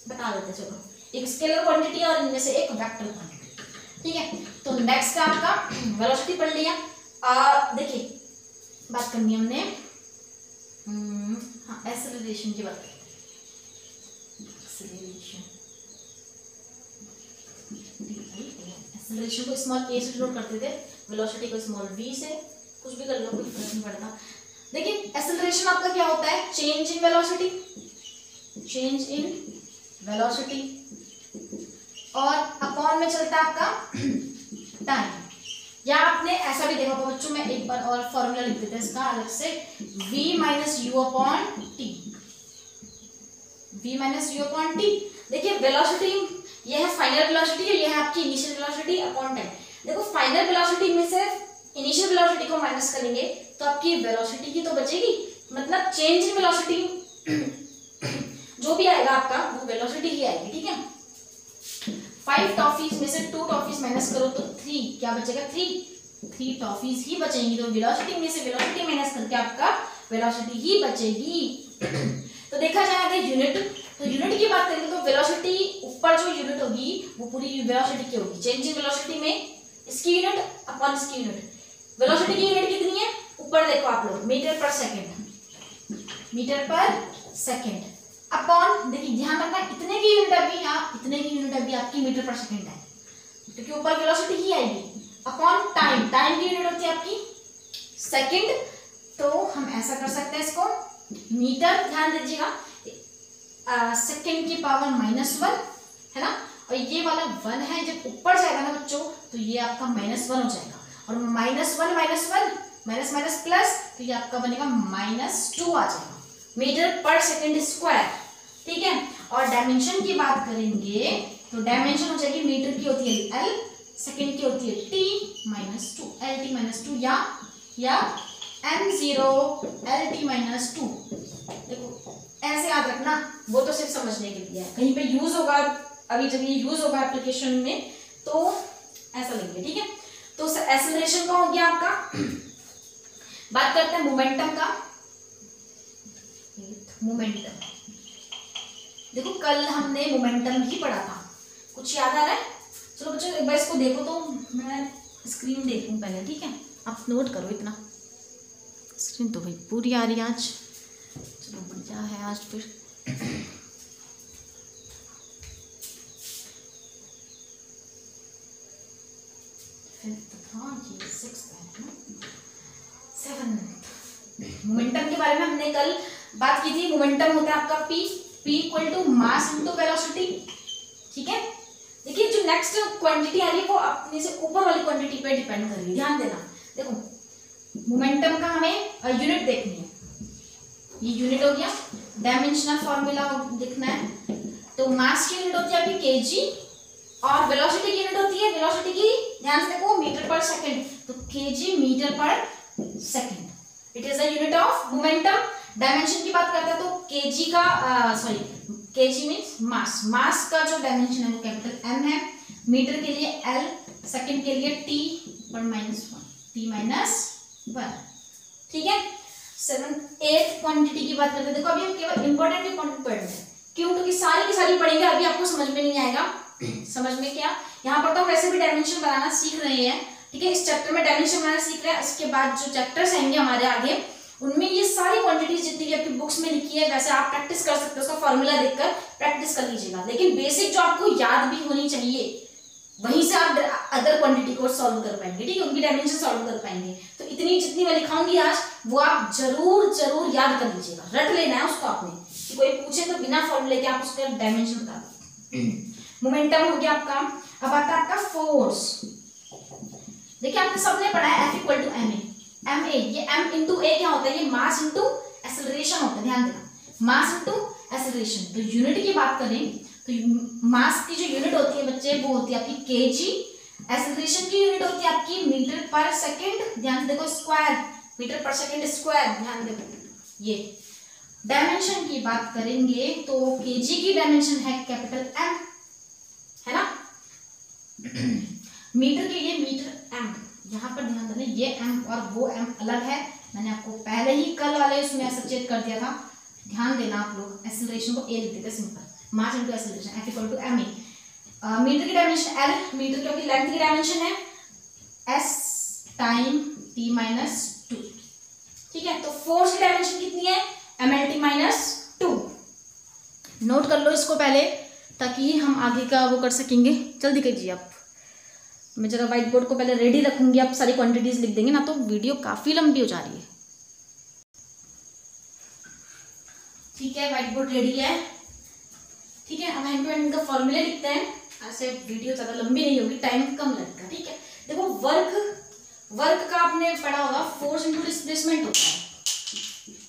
बता देते चलो। एक स्केलर क्वांटिटी और इनमें से एक वेक्टर क्वांटिटी ठीक है? तो नेक्स्ट का आपका वेलोसिटी पढ़ लिया। देखिए बात करनी हमने। हम्म, हाँ एक्सेलरेशन की बात। एक्सेलरेशन एक्सेलरेशन को स्मॉल ए से डिनोट करते थे वेलोसिटी को स्मॉल वी से, कुछ भी कर लो, कोई फ़र्क नहीं पड़ता। देखिए एक्सेलरेशन आपका क्या होता है? Change in velocity change in velocity और अपॉन में चलता है आपका टाइम या आपने ऐसा भी देखा होगा बच्चों, में एक बार और फॉर्मूला लिख देते इसका, अलग से। v minus u upon T v minus u upon T देखिए वेलोसिटी ये है फाइनल वेलोसिटी और ये है आपकी इनिशियल वेलोसिटी अपॉन टाइम देखो फाइनल वेलोसिटी में से इनिशियल वेलोसिटी को माइनस करेंगे तो आपकी वेलोसिटी की तो बचेगी। मतलब चेंज इन वेलोसिटी जो भी आएगा आपका, वो वेलोसिटी ही आएगी, ठीक है? फाइव टॉफीज में से टू टॉफीज माइनस करो तो थ्री क्या बचेगा? थ्री थ्री टॉफीज ही बचेंगी तो वेलोसिटी में से वेलोसिटी माइनस करके आपका वेलोसिटी ही बचेगी। तो देखा जाए अगर यूनिट तो यूनिट की बात करेंगे तो वेलोसिटी ऊपर जो यूनिट होगी, वो पूरी वेलोसिटी की होगी। चेंज इन वेलोसिटी में इसकी यूनिट अपॉन इसकी यूनिट वेलोसिटी की यूनिट कितनी है? ऊपर देखो आप लोग metre per second metre per second upon देखिए, ध्यान रखना, इतने की यूनिट अभी यहाँ इतने की यूनिट अभी आपकी मीटर पर सेकेंड है। क्योंकि ऊपर वेलोसिटी ही आएगी? अपॉन टाइम टाइम की यूनिट होती है आपकी सेकेंड तो हम ऐसा कर सकते हैं इसको। मीटर ध्यान दीजिएगा सेकेंड की पावर माइनस वन है ना? और ये वाला वन है, जब ऊपर जाएगा ना बच्चों तो ये आपका माइनस वन हो जाएगा। और minus one minus one minus minus plus तो ये आपका बनेगा माइनस टू आ जाएगा। मीटर पर सेकेंड स्क्वायर ठीक है? और डायमेंशन की बात करेंगे तो डायमेंशन हो जाएगी मीटर की होती है एल सेकेंड की होती है T minus two L T minus two या या M zero L T minus two देखो, ऐसे याद रखना, वो तो सिर्फ़ समझने के लिए है। कहीं पे यूज़ होगा अभी जब ये यूज़ होगा एप्लीकेशन में तो ऐसा लेंगे ठीक है? तो एसिलेशन का हो गया आपका? बात करते हैं मोमेंटम का। मोमेंटम देखो, कल हमने मोमेंटम भी पढ़ा था। कुछ याद आ रहा है? चलो बच्चों, एक बार इसको देखो तो मैं स्क्रीन देखूँ पहले, ठीक है? आप नोट करो इतना। स्क्रीन तो भाई पूरी आ रही है आज। चलो बढ़िया है आज फिर। मोमेंटम के बारे में हमने कल बात की थी। मोमेंटम होता है आपका P P equal to mass into velocity ठीक है? देखिए, जो नेक्स्ट क्वांटिटी आ रही है, वो अपने से ऊपर वाली क्वांटिटी पे डिपेंड कर रही है। ध्यान देना। देखो मोमेंटम का हमें यूनिट देखनी है। ये यूनिट हो गया। डायमेंशनल फॉर्मूला देखना है। तो मास की यूनिट होती है आपकी केजी और वेलोसिटी की यूनिट होती है वेलोसिटी की, ध्यान से देखो मीटर पर सेकंड तो KG metre per second it is a unit of momentum dimension की बात करते हैं तो केजी का sorry KG means mass mass का जो डायमेंशन है वो कैपिटल एम है. मीटर के लिए एल सेकंड के लिए T one minus one T minus one ठीक है? सेवन एट क्वांटिटी की बात करते हैं। देखो, अभी हम केवल इंपॉर्टेंट इंपॉर्टेंट पढ़ रहे हैं। क्यों? क्योंकि सारी की सारी पढ़ेंगे, अभी आपको समझ में नहीं आएगा। समझ में क्या? यहाँ पर तो वैसे भी डायमेंशन बनाना सीख रहे हैं, ठीक है? इस चैप्टर में डायमेंशन बनाना सीख रहे हैं, इसके बाद जो चैप्टर्स आएँगे हमारे आगे, उनमें ये सारी क्वांटिटीज जितनी भी आपकी बुक्स में लिखी है, वैसे आप प्रैक्टिस कर सकते हो, उसका फॉर्मूला देखकर प्रैक्टिस कर लीजिएगा। लेकिन बेसिक जो आपको याद भी होनी चाहिए, वहीं से आप अदर क्वांटिटी को सॉल्व कर पाएँगे, ठीक है? उनकी डायमेंशन सॉल्व कर पाएँगे। तो इतनी जितनी मैं लिखाऊँगी आज, वो आप ज़रूर ज़रूर याद कर लीजिएगा। रट लेना है उसको आपने कोई पूछे तो बिना फॉर्मूले के आप उसका डायमेंशन बता दो। मोमेंटम हो गया आपका। अब आता है आपका फोर्स देखिए, आपने सबने पढ़ा है F equal to M A M A ये एम इंटू ए क्या होता है? ये मास इंटू एसेलरेशन होता है, ध्यान देना। मास इंटू एसेलरेशन तो यूनिट की बात करें तो मास की जो यूनिट होती है बच्चे, वो होती है आपकी के जी एसेलरेशन की यूनिट होती है आपकी मीटर पर सेकेंड ध्यान देखो square metre per second square ध्यान देखो। ये। डायमेंशन की बात करेंगे तो केजी की डायमेंशन है कैपिटल एम है ना? मीटर के लिए मीटर एम यहाँ पर ध्यान देना, ये एम और वो एम अलग है। मैंने आपको पहले ही कल वाले उसमें सचेत कर दिया था। ध्यान देना आप लोग एसिलेशन को ए लिख देते simple mass into acceleration F equal to M A metre की डायमेंशन एल मीटर क्योंकि लेंथ की डायमेंशन है। As time T minus two ठीक है तो फोर्स की डायमेंशन कितनी है? M L T minus two note कर लो इसको पहले। ताकि हम आगे का वो कर सकेंगे। जल्दी कीजिए आप। मैं जरा व्हाइट बोर्ड को पहले रेडी रखूँगी। आप सारी क्वांटिटीज लिख देंगे, ना तो वीडियो काफ़ी लंबी हो जा रही है। ठीक है व्हाइट बोर्ड रेडी है। ठीक है, अब हैंड टू हैंड का फॉर्मूले लिखते हैं। ऐसे वीडियो ज़्यादा लंबी नहीं होगी टाइम कम लगेगा ठीक है, देखो वर्क वर्क का आपने पढ़ा होगा फोर्स इंटू डिस्प्लेसमेंट होता है।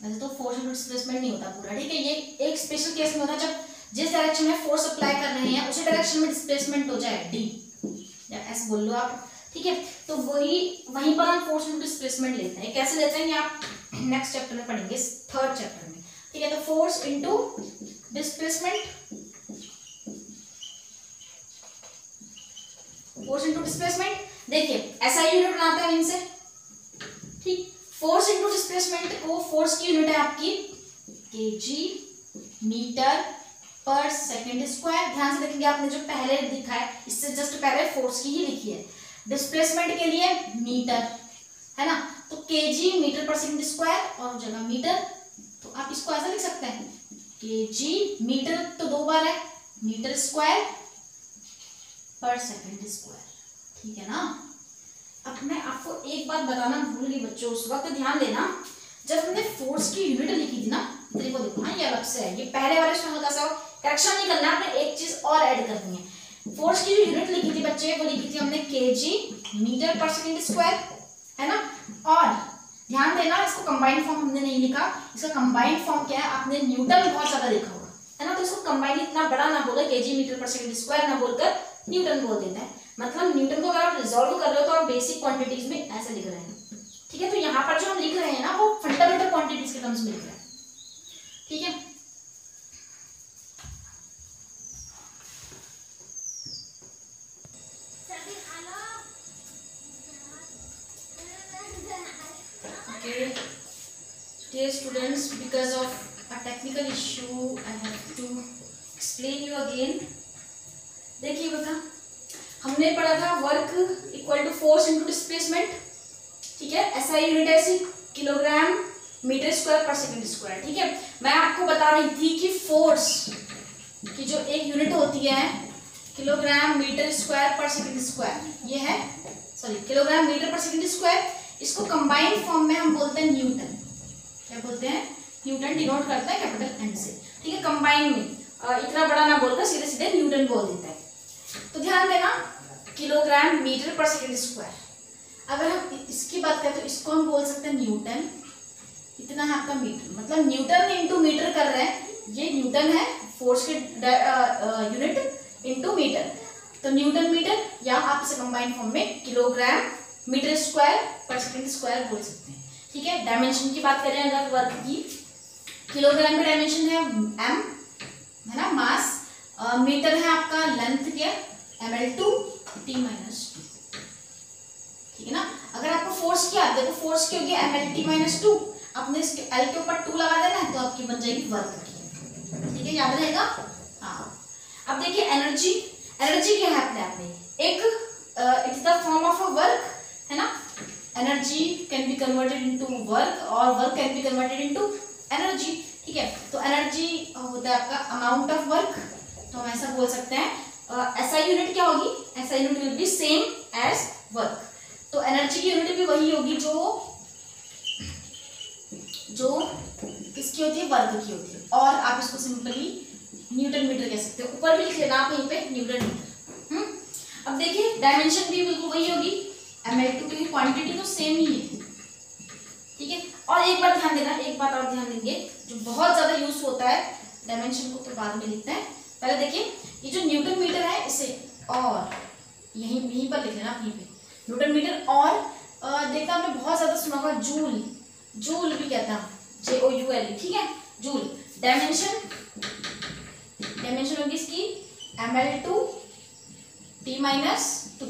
वैसे तो फोर्स इंटू डिस्प्लेसमेंट नहीं होता पूरा। ठीक है, ये एक स्पेशल केस में होता है, जब जिस डायरेक्शन में फोर्स अप्लाई कर रहे हैं, उसी डायरेक्शन में डिस्प्लेसमेंट हो जाए डी या एस बोल लो आप। ठीक है? तो वही, वहीं पर हम फोर्स डिस्प्लेसमेंट लेते हैं। कैसे लेते हैं? आप नेक्स्ट चैप्टर में पढ़ेंगे थर्ड चैप्टर में। ठीक है? तो force into displacement force into displacement देखिए, ऐसा यूनिट बनाते हैं इनसे। ठीक? फोर्स इंटू डिस्प्लेसमेंट को फोर्स की यूनिट है आपकी KG metre per second square ध्यान से देखेंगे आपने जो पहले लिखा है, इससे जस्ट पहले फोर्स की ही लिखी है। डिस्प्लेसमेंट के लिए मीटर है ना? तो KG metre per second square और जगह मीटर तो आप इसको ऐसा लिख सकते हैं। केजी मीटर तो दो बार है metre square per second square ठीक है ना? अब मैं आपको एक बात बताना भूल गई बच्चों, उस वक्त ध्यान देना, जब हमने फोर्स की यूनिट लिखी थी ना देखो देखो हाँ ये अलग से है, ये पहले वाले हल्का सा करेक्शन नहीं करना, आपने एक चीज़ और ऐड करनी है। फोर्स की जो यूनिट लिखी थी बच्चे, वो लिखी थी हमने KG metre per second square है ना? और ध्यान देना, इसको कंबाइंड फॉर्म हमने नहीं लिखा। इसका कंबाइंड फॉर्म क्या है? आपने न्यूटन बहुत ज़्यादा लिखा हुआ है ना? तो इसको कंबाइंड इतना बड़ा ना बोले KG metre per second square ना बोलकर न्यूटन बोल देता है। मतलब न्यूटन को अगर आप रिजोल्व कर रहे हो तो आप बेसिक क्वांटिटीज में ऐसे लिख रहे हैं। ठीक है? तो यहाँ पर जो हम लिख रहे हैं ना, वो फंडामेंटल क्वांटिटीज के टर्म्स में लिख रहे हैं। ठीक है? Dear students, because of a technical issue, i have to explain you again. देखिए बता हमने पढ़ा था work equal to force into displacement ठीक है? ऐसा यूनिट है kilogram metre square per second square ठीक है? मैं आपको बता रही थी कि फोर्स की जो एक यूनिट होती है kilogram metre square per second square ये है sorry kilogram metre per second square इसको कंबाइंड फॉर्म में हम बोलते हैं न्यूटन क्या बोलते हैं? न्यूटन डिनोट करता है कैपिटल एन से। ठीक है कंबाइन में। इतना बड़ा ना बोलकर सीधे सीधे न्यूटन बोल देता है। तो ध्यान देना kilogram metre per second square अगर हम इसकी बात करें तो इसको हम बोल सकते हैं न्यूटन इतना है आपका मीटर मतलब न्यूटन इंटू मीटर कर रहे हैं। ये न्यूटन है फोर्स के यूनिट इंटू मीटर तो न्यूटन मीटर या आप इसे कंबाइंड फॉर्म में kilogram metre square per second square बोल सकते हैं। ठीक है? डायमेंशन की बात करें, अगर वर्क की किलोग्राम का डायमेंशन है एम है ना? मास मीटर है आपका लेंथ क्या M L two T minus two ठीक है ना? अगर आपको फोर्स क्या, देखो फोर्स की होगी M L T minus two आपने इसके एल के ऊपर टू लगा देना है तो आपकी बन जाएगी वर्क ठीक है? याद रहेगा? हाँ। अब देखिए एनर्जी एनर्जी क्या है अपने आप में? एक it's the form of a work है ना? Energy can be converted into work और work can be converted into energy, ठीक है? तो एनर्जी होता है आपका अमाउंट ऑफ़ वर्क तो हम ऐसा बोल सकते हैं। ऐसा यूनिट क्या होगी? ऐसा unit will be same as work तो एनर्जी की यूनिट भी वही होगी जो जो किसकी होती है? वर्क की होती है। और आप इसको सिंपली न्यूटन मीटर कह सकते हो। ऊपर भी लिख लेना आप यहीं पे न्यूटन मीटर हम्म? अब देखिए डायमेंशन भी बिल्कुल वही होगी। एम एल टू की क्वांटिटी तो सेम ही है। ठीक है? और एक बार ध्यान देना, एक बात और ध्यान देंगे, जो बहुत ज़्यादा यूज़ होता है डायमेंशन को तो बाद में लिखते हैं। पहले देखिए, ये जो न्यूटन मीटर है, इसे और, यहीं यहीं पर लिख लेना, यहीं पे। न्यूटन मीटर और देखा आपने बहुत ज़्यादा सुना होगा जूल जूल भी कहता है जे ओ यू एल ठीक है? जूल डायमेंशन डायमेंशन होगी इसकी M L two T minus two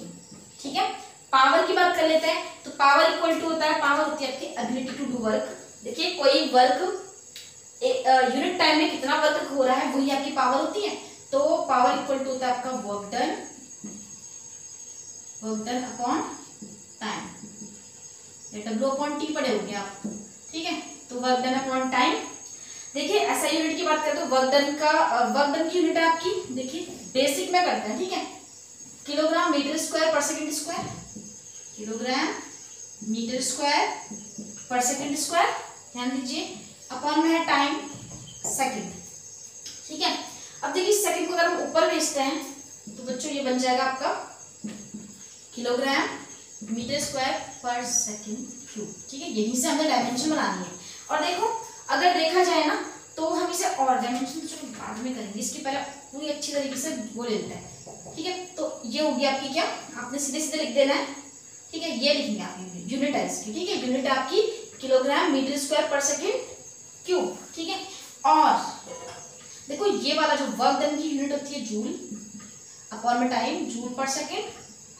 ठीक है? पावर की बात कर लेते हैं तो पावर इक्वल टू होता है पावर होती है आपकी एबिलिटी टू डू वर्क देखिए, कोई वर्क यूनिट टाइम में कितना वर्क हो रहा है, वही आपकी पावर होती है। तो पावर इक्वल टू होता है आपका work done work done upon time W upon T पड़े होंगे आप, ठीक है? तो वर्क डन अपॉन टाइम देखिए, ऐसा यूनिट की बात करें तो वर्क डन का वर्क डन की यूनिट है आपकी। देखिए बेसिक में करते हैं, ठीक है? Kilogram metre square per second square kilogram, metre square, per second square, ध्यान दीजिए अपॉन में है टाइम सेकंड ठीक है? अब देखिए सेकंड को अगर हम ऊपर भेजते हैं तो बच्चों, ये बन जाएगा आपका kilogram, metre square, per second cube ठीक है? यहीं से हमें डायमेंशन बनानी है। और देखो, अगर देखा जाए ना तो हम इसे और डायमेंशन चलो बाद में करेंगे। इसके पहले पूरी अच्छी तरीके से वो लेते हैं। ठीक है? तो ये होगी आपकी क्या? आपने सीधे सीधे लिख देना है। ठीक है, ये लिखेंगे आप यूनिट है इसकी ठीक है? यूनिट आपकी kilogram metre square per second cube ठीक है? और देखो, ये वाला जो वर्क डन की यूनिट होती है जूल अपॉन में टाइम जूल पर सेकेंड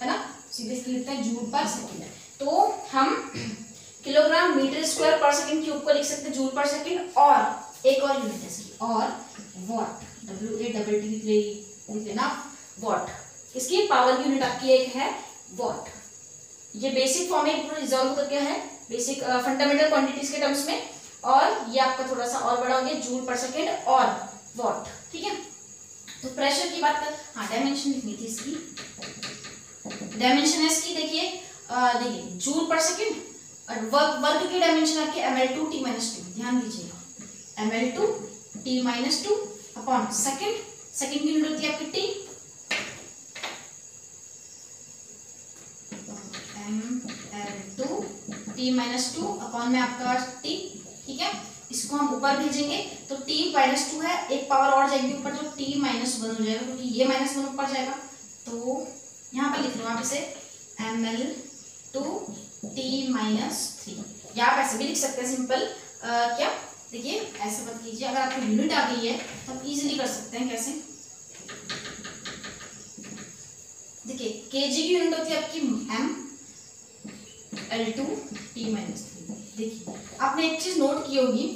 है ना? सीधे सीधे लिखते हैं जूल पर सेकेंड तो हम kilogram metre square per second cube को लिख सकते हैं जूल पर सेकेंड और एक और यूनिट है इसकी, और watt W A double T लिख लेना वॉट इसकी पावर यूनिट आपकी एक है वॉट ये बेसिक फॉर्म में पूरा रिजॉल्व करके है। बेसिक फंडामेंटल क्वांटिटीज के टर्म्स में। और ये आपका थोड़ा सा और बड़ा हो गया जूल पर सेकेंड और वॉट ठीक है? तो प्रेशर की बात कर हाँ डायमेंशन लिखनी थी इसकी। डायमेंशन है इसकी, देखिए देखिए जूल पर सेकेंड और वर्क वर्क की डायमेंशन आपकी M L two T minus two ध्यान दीजिएगा M L two T minus two upon second second की यूनिट होती है आपकी T L two T minus two upon में आपका टी ठीक है? इसको हम ऊपर भेजेंगे तो टी माइनस टू है एक पावर और जाएगी ऊपर तो टी माइनस वन हो जाएगा क्योंकि ये माइनस वन ऊपर जाएगा। तो यहाँ पर लिख लो आप इसे M L two T minus three या आप ऐसे भी लिख सकते हैं सिंपल आ, क्या? देखिए ऐसे मत कीजिए अगर आपको यूनिट आ गई है तो आप इजीली कर सकते हैं कैसे? देखिए के जी की यूनिट होती है आपकी M L two T minus three देखिए, आपने एक चीज़ नोट की होगी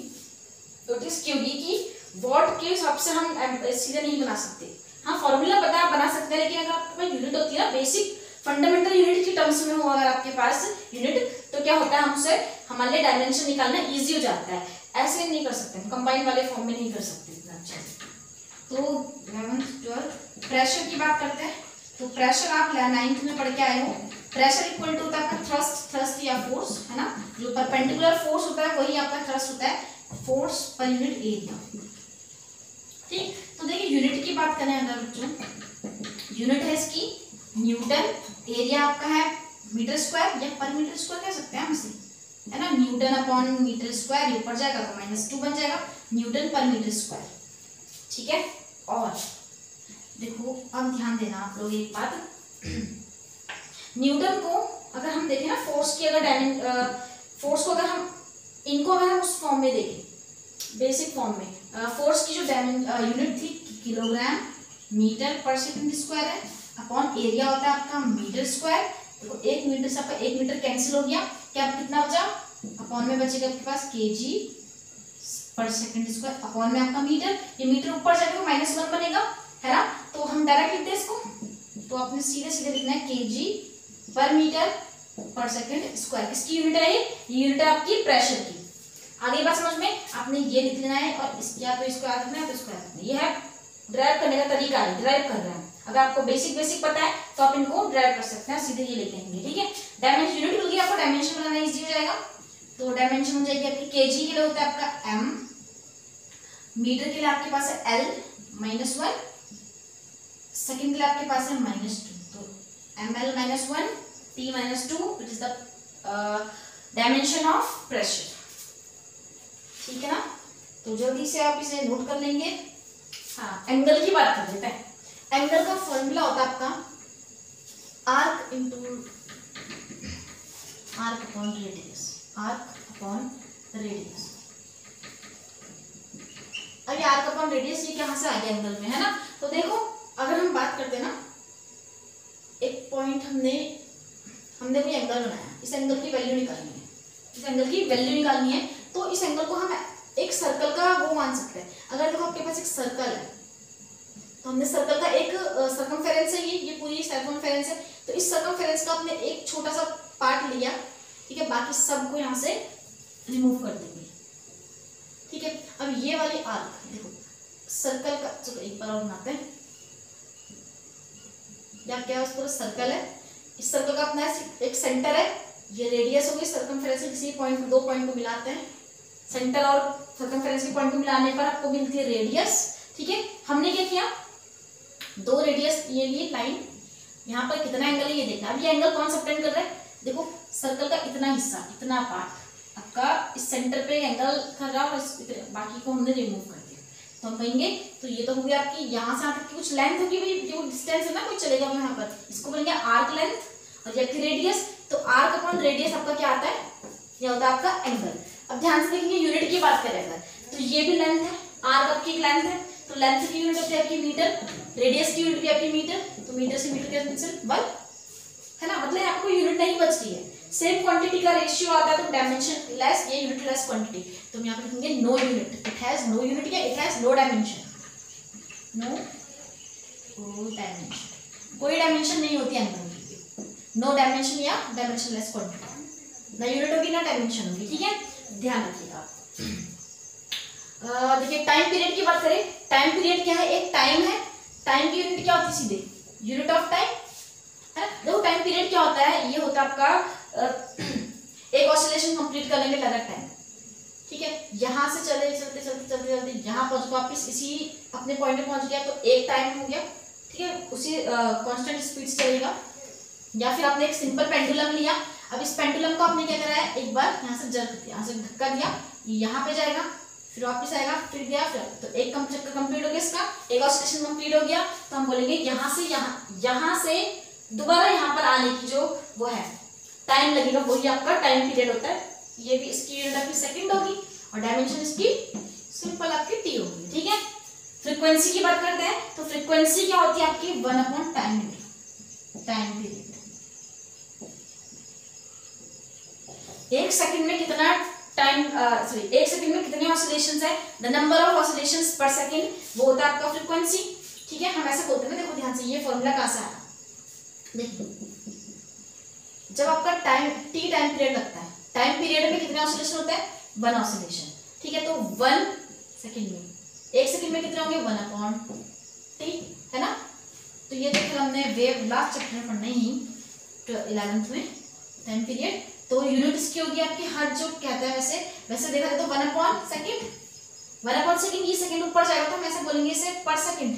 नोटिस की होगी कि वॉट के हिसाब से हम सीधे नहीं बना सकते। हाँ फॉर्मूला पता आप बना सकते हैं, लेकिन अगर आपके पास यूनिट होती है ना बेसिक फंडामेंटल यूनिट की टर्म्स में हो अगर आपके पास यूनिट तो क्या होता है हमसे? हमारे लिए डायमेंशन निकालना इजी हो जाता है। ऐसे नहीं कर सकते हम कंबाइन वाले फॉर्म में नहीं कर सकते इतना अच्छा। तो इलेवंथ ट्वेल्थ प्रेशर की बात करते हैं। तो प्रेशर आप नाइन्थ में पढ़ के आए हो। प्रेशर इक्वल टू होता है आपका थ्रस्ट थ्रस्ट या फोर्स है ना? जो परपेंडिकुलर फोर्स होता है, वही आपका थ्रस्ट होता है। फोर्स पर यूनिट एरिया ठीक? तो देखिए यूनिट की बात करें अगर बच्चों। यूनिट है इसकी न्यूटन। एरिया आपका है मीटर स्क्वायर या पर मीटर स्क्वायर कह सकते हैं हम इसे। है ना? न्यूटन अपॉन मीटर स्क्वायर ऊपर जाएगा तो माइनस टू बन जाएगा। न्यूटन पर मीटर स्क्वायर ठीक है? और देखो, अब ध्यान देना आप लोग एक बात। न्यूटन को अगर हम देखें ना फोर्स की अगर फोर्स को अगर हम, इनको अगर हम उस फॉर्म में देखें बेसिक फॉर्म में फोर्स की जो यूनिट थी kilogram metre per second square है अपॉन एरिया होता है आपका मीटर स्क्वायर देखो तो एक मीटर से आपका एक मीटर कैंसिल हो गया, क्या कितना बचा? अपॉन में बचेगा आपके पास के पर सेकेंड स्क्वायर अपॉन में आपका मीटर ये मीटर ऊपर जाएगा माइनस वन बनेगा, है ना? तो हम डायरेक्ट लिखते हैं इसको तो आपने सीधे सीधे लिखना है के पर मीटर पर सेकंड स्क्वायर किसकी यूनिट है ये? यूनिट है आपकी प्रेशर की। आगे बात समझ में? आपने ये लिख लेना है और इस, या तो इसको याद रखना है तो इसको याद रखना ये है ड्राइव करने का तरीका है ड्राइव कर रहे हैं। अगर आपको बेसिक बेसिक पता है तो आप इनको ड्राइव कर सकते हैं सीधे ये लिख लेंगे ठीक है? डायमेंशन यूनिट गई आपको डायमेंशन बनाना इजी हो जाएगा। तो डायमेंशन हो जाएगी आपकी के जी के लिए होता है आपका एम मीटर के लिए आपके पास है एल माइनस वन सेकेंड के लिए आपके पास है माइनस टू तो M L minus one T minus two which is the dimension of pressure ठीक है ना? तो जल्दी से आप इसे नोट कर लेंगे। हाँ एंगल की बात कर लेते हैं। एंगल का फॉर्मूला होता है आपका arc into arc upon radius arc upon radius अब ये आर्क अपॉन रेडियस ये कहाँ से आ गया एंगल में, है ना? तो देखो, अगर हम बात करते हैं ना, एक पॉइंट हमने हमने कोई एंगल बनाया। इस एंगल की वैल्यू निकालनी है। इस एंगल की वैल्यू निकालनी है तो इस एंगल को हम एक सर्कल का वो मान सकते हैं। अगर देखो आपके पास एक सर्कल है तो हमने सर्कल का एक सर्कमफेरेंस है ये ये पूरी सर्कमफेरेंस है। तो इस सर्कमफेरेंस का आपने एक छोटा सा पार्ट लिया, ठीक है? बाकी सबको यहाँ से रिमूव कर देंगे। ठीक है? अब ये वाली आर्क देखो सर्कल का, चलो एक बार और बनाते हैं। क्या पूरा सर्कल है? इस सर्कल का अपना एक सेंटर है। ये रेडियस होगी सर्कमफेरेंस किसी पॉइंट दो पॉइंट को मिलाते हैं। सेंटर और सर्कमफेरेंस के पॉइंट को मिलाने पर आपको मिलती है रेडियस ठीक है? हमने क्या किया? दो रेडियस ये लिए लाइन यहाँ पर कितना एंगल है, ये देखना। अब ये एंगल कौन सा कर रहा है? देखो सर्कल का इतना हिस्सा, इतना पार्ट आपका इस सेंटर पे एंगल कर रहा और बाकी को हमने रिमूव कर तो हम कहेंगे तो ये तो होगी आपकी यहाँ से तक की कुछ लेंथ होगी भाई जो डिस्टेंस है ना कुछ चलेगा यहाँ पर। इसको बोलेंगे आर्क लेंथ और जबकि रेडियस तो आर्क अपॉन रेडियस आपका क्या आता है? ये होता है आपका एंगल अब ध्यान से देखेंगे यूनिट की बात करें अगर तो ये भी लेंथ है आर आपकी एक लेंथ है तो लेंथ की यूनिट होती है आपकी मीटर रेडियस की यूनिट भी आपकी मीटर तो मीटर से मीटर कैंसिल वन है ना? मतलब आपको यूनिट नहीं बचती है। सेम क्वांटिटी का रेशियो आता है तो डायमेंशन लेस ये यूनिट लेस क्वांटिटी तो हम यहाँ पर लिखेंगे no unit it has no unit या it has no dimension no dimension कोई डायमेंशन नहीं होती एंगल की. नो डायमेंशन या डायमेंशन लेस क्वांटिटी ना यूनिट होगी, ना डायमेंशन होगी, ठीक है? ध्यान रखिएगा. देखिए टाइम पीरियड की बात करें टाइम पीरियड क्या है? एक टाइम है. टाइम की यूनिट क्या होती है सीधे? यूनिट ऑफ़ टाइम है देखो टाइम पीरियड क्या होता है? ये होता है आपका एक ऑसिलेशन कंप्लीट करने में लगा टाइम ठीक है? यहाँ से चले चलते चलते चलते चलते यहाँ पहुँच वापिस, इसी अपने पॉइंट पे पहुँच गया तो एक टाइम हो गया। ठीक है? उसी कांस्टेंट स्पीड से चलेगा। या फिर आपने एक सिंपल पेंडुलम लिया। अब इस पेंडुलम को आपने क्या करा है? एक बार यहाँ से जर्क दिया यहाँ से धक्का दिया यहाँ पे जाएगा, फिर वापस आएगा, फिर गया, फिर तो एक कम चक्कर कंप्लीट हो गया इसका, एक ऑस्ट्रेशन कंप्लीट हो गया तो हम बोलेंगे यहाँ से यहाँ यहाँ से दोबारा यहाँ पर आने की जो वो है। टाइम लगेगा वही आपका टाइम पीरियड होता है। ये भी इसकी यूनिट आपकी सेकंड होगी और डायमेंशन इसकी सिंपल आपकी टी होगी ठीक है? फ्रीक्वेंसी की बात करते हैं तो फ्रीक्वेंसी क्या होती है आपकी? One upon time time period एक सेकंड में कितना टाइम सॉरी uh, एक सेकंड में कितने ऑसिलेशंस है? The number of oscillations per second वो होता है आपका फ्रीक्वेंसी ठीक है? हम ऐसे बोलते हैं देखो ध्यान से ये फॉर्मूला कहाँ से आया देखिए जब आपका टाइम टी टाइम पीरियड लगता है टाइम पीरियड में कितने ऑसिलेशन होते हैं? वन ऑसिलेशन ठीक है तो वन सेकंड में, एक सेकंड में कितने होंगे? वन अपॉन टी है ना? तो ये देखो हमने वेव लास्ट चैप्टर में पढ़ना ही इलेवेंथ में टाइम पीरियड तो यूनिट इसकी होगी आपकी हर जो कहता है वैसे वैसे देखा जाए तो one upon second one upon second ये सेकेंड ऊपर जाएगा तो हम ऐसे बोलेंगे इसे पर सेकेंड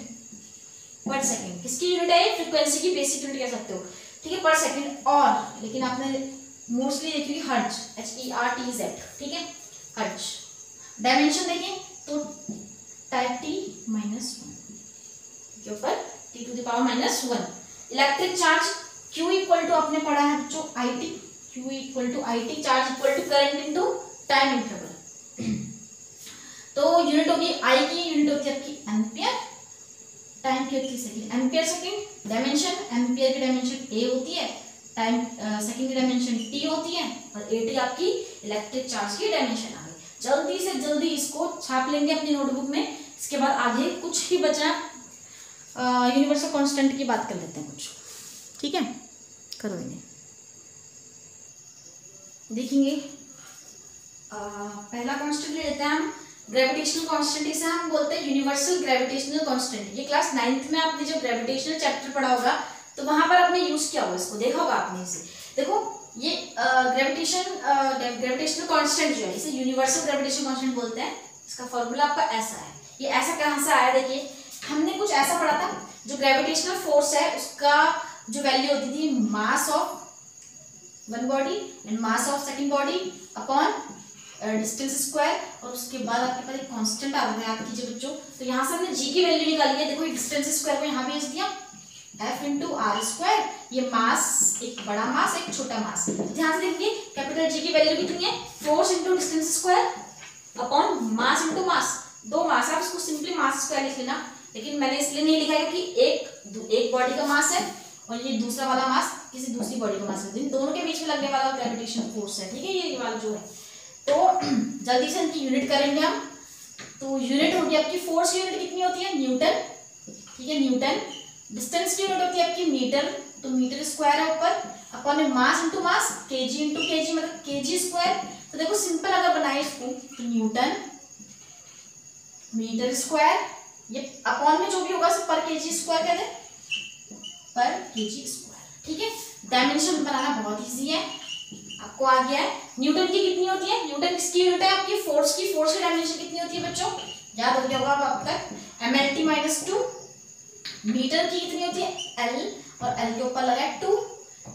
पर सेकेंड किसकी यूनिट है? फ्रीक्वेंसी की बेसिक यूनिट कह सकते हो। ठीक है पर सेकेंड और, लेकिन आपने मोस्टली देखी होगी hertz H E R T Z ठीक है? हर्ज। डायमेंशन देखें तो टाइप टी माइनस वन के ऊपर T to the power minus one electric charge Q equal to आपने पढ़ा है जो I T Q equal to I T charge equal to current into time interval तो यूनिट होगी आई की unit होती है आपकी एम्पियर टाइम की होती second ampere second dimension ampere की डायमेंशन ए होती है टाइम सेकंड की डायमेंशन टी होती है और ए टी आपकी इलेक्ट्रिक चार्ज की डायमेंशन आ गई। जल्दी से जल्दी इसको छाप लेंगे अपनी नोटबुक में इसके बाद आगे कुछ ही बचा यूनिवर्सल कांस्टेंट की बात कर लेते हैं कुछ। ठीक है? करो इन्हें। देखेंगे। आ, पहला कांस्टेंट लेते हैं हम। ग्रेविटेशनल कांस्टेंट इसे हम बोलते हैं यूनिवर्सल ग्रेविटेशनल कांस्टेंट ये क्लास नाइन्थ में आपने जब ग्रेविटेशनल चैप्टर पढ़ा होगा तो वहाँ पर आपने यूज़ किया होगा इसको, देखा होगा आपने इसे। देखो, ये ग्रेविटेशन ग्रेविटेशनल कांस्टेंट जो है, इसे यूनिवर्सल ग्रेविटेशन कांस्टेंट बोलते हैं। इसका फॉर्मूला आपका ऐसा है। ये ऐसा कहाँ से आया, देखिए। हमने कुछ ऐसा पढ़ा था, जो ग्रेविटेशनल फोर्स है, उसका जो वैल्यू होती थी mass of one body and mass of second body upon distance square और उसके बाद आपके पास एक कांस्टेंट आ है आपकी जो बच्चों। तो यहाँ से हमने जी की वैल्यू निकाली है। देखो ये डिस्टेंस स्क्वायर को यहाँ भेज दिया। एफ़ इंटू आर स्क्वायर ये मास एक बड़ा मास एक छोटा मास ध्यान से देखिए कैपिटल जी की वैल्यू कितनी है? Force into distance square upon mass into mass दो मास आप इसको सिंपली मास स्क्वायर लिख लेना। लेकिन मैंने इसलिए नहीं लिखा है कि एक एक बॉडी का मास है और ये दूसरा वाला मास किसी दूसरी बॉडी का मास है। दोनों के बीच में लगने वाला ग्रेविटेशन फोर्स है। ठीक है, ये वाला जो है। तो जल्दी से इनकी यूनिट करेंगे हम। तो यूनिट होगी आपकी फोर्स यूनिट कितनी होती है? न्यूटन। ठीक है, न्यूटन। डिस्टेंस की यूनिट होती है आपकी मीटर तो मीटर स्क्वायर है ऊपर। अपॉन मास इंटू मास के जी इंटू के जी मतलब के जी स्क्वायर तो देखो सिंपल अगर बनाए इसको तो न्यूटन मीटर स्क्वायर ये अपॉन में जो भी होगा, सब पर के जी स्क्वायर कह दें पर केजी स्क्वायर ठीक है? डायमेंशन बनाना बहुत ईजी है। आपको आ गया है। न्यूटन की कितनी होती है? न्यूटन किसकी यूनिट है? आपकी फोर्स की। फोर्स की डायमेंशन कितनी होती है बच्चों? याद हो गया होगा अब तक। M L T minus two metre की कितनी होती है? एल और एल के ऊपर लगा है टू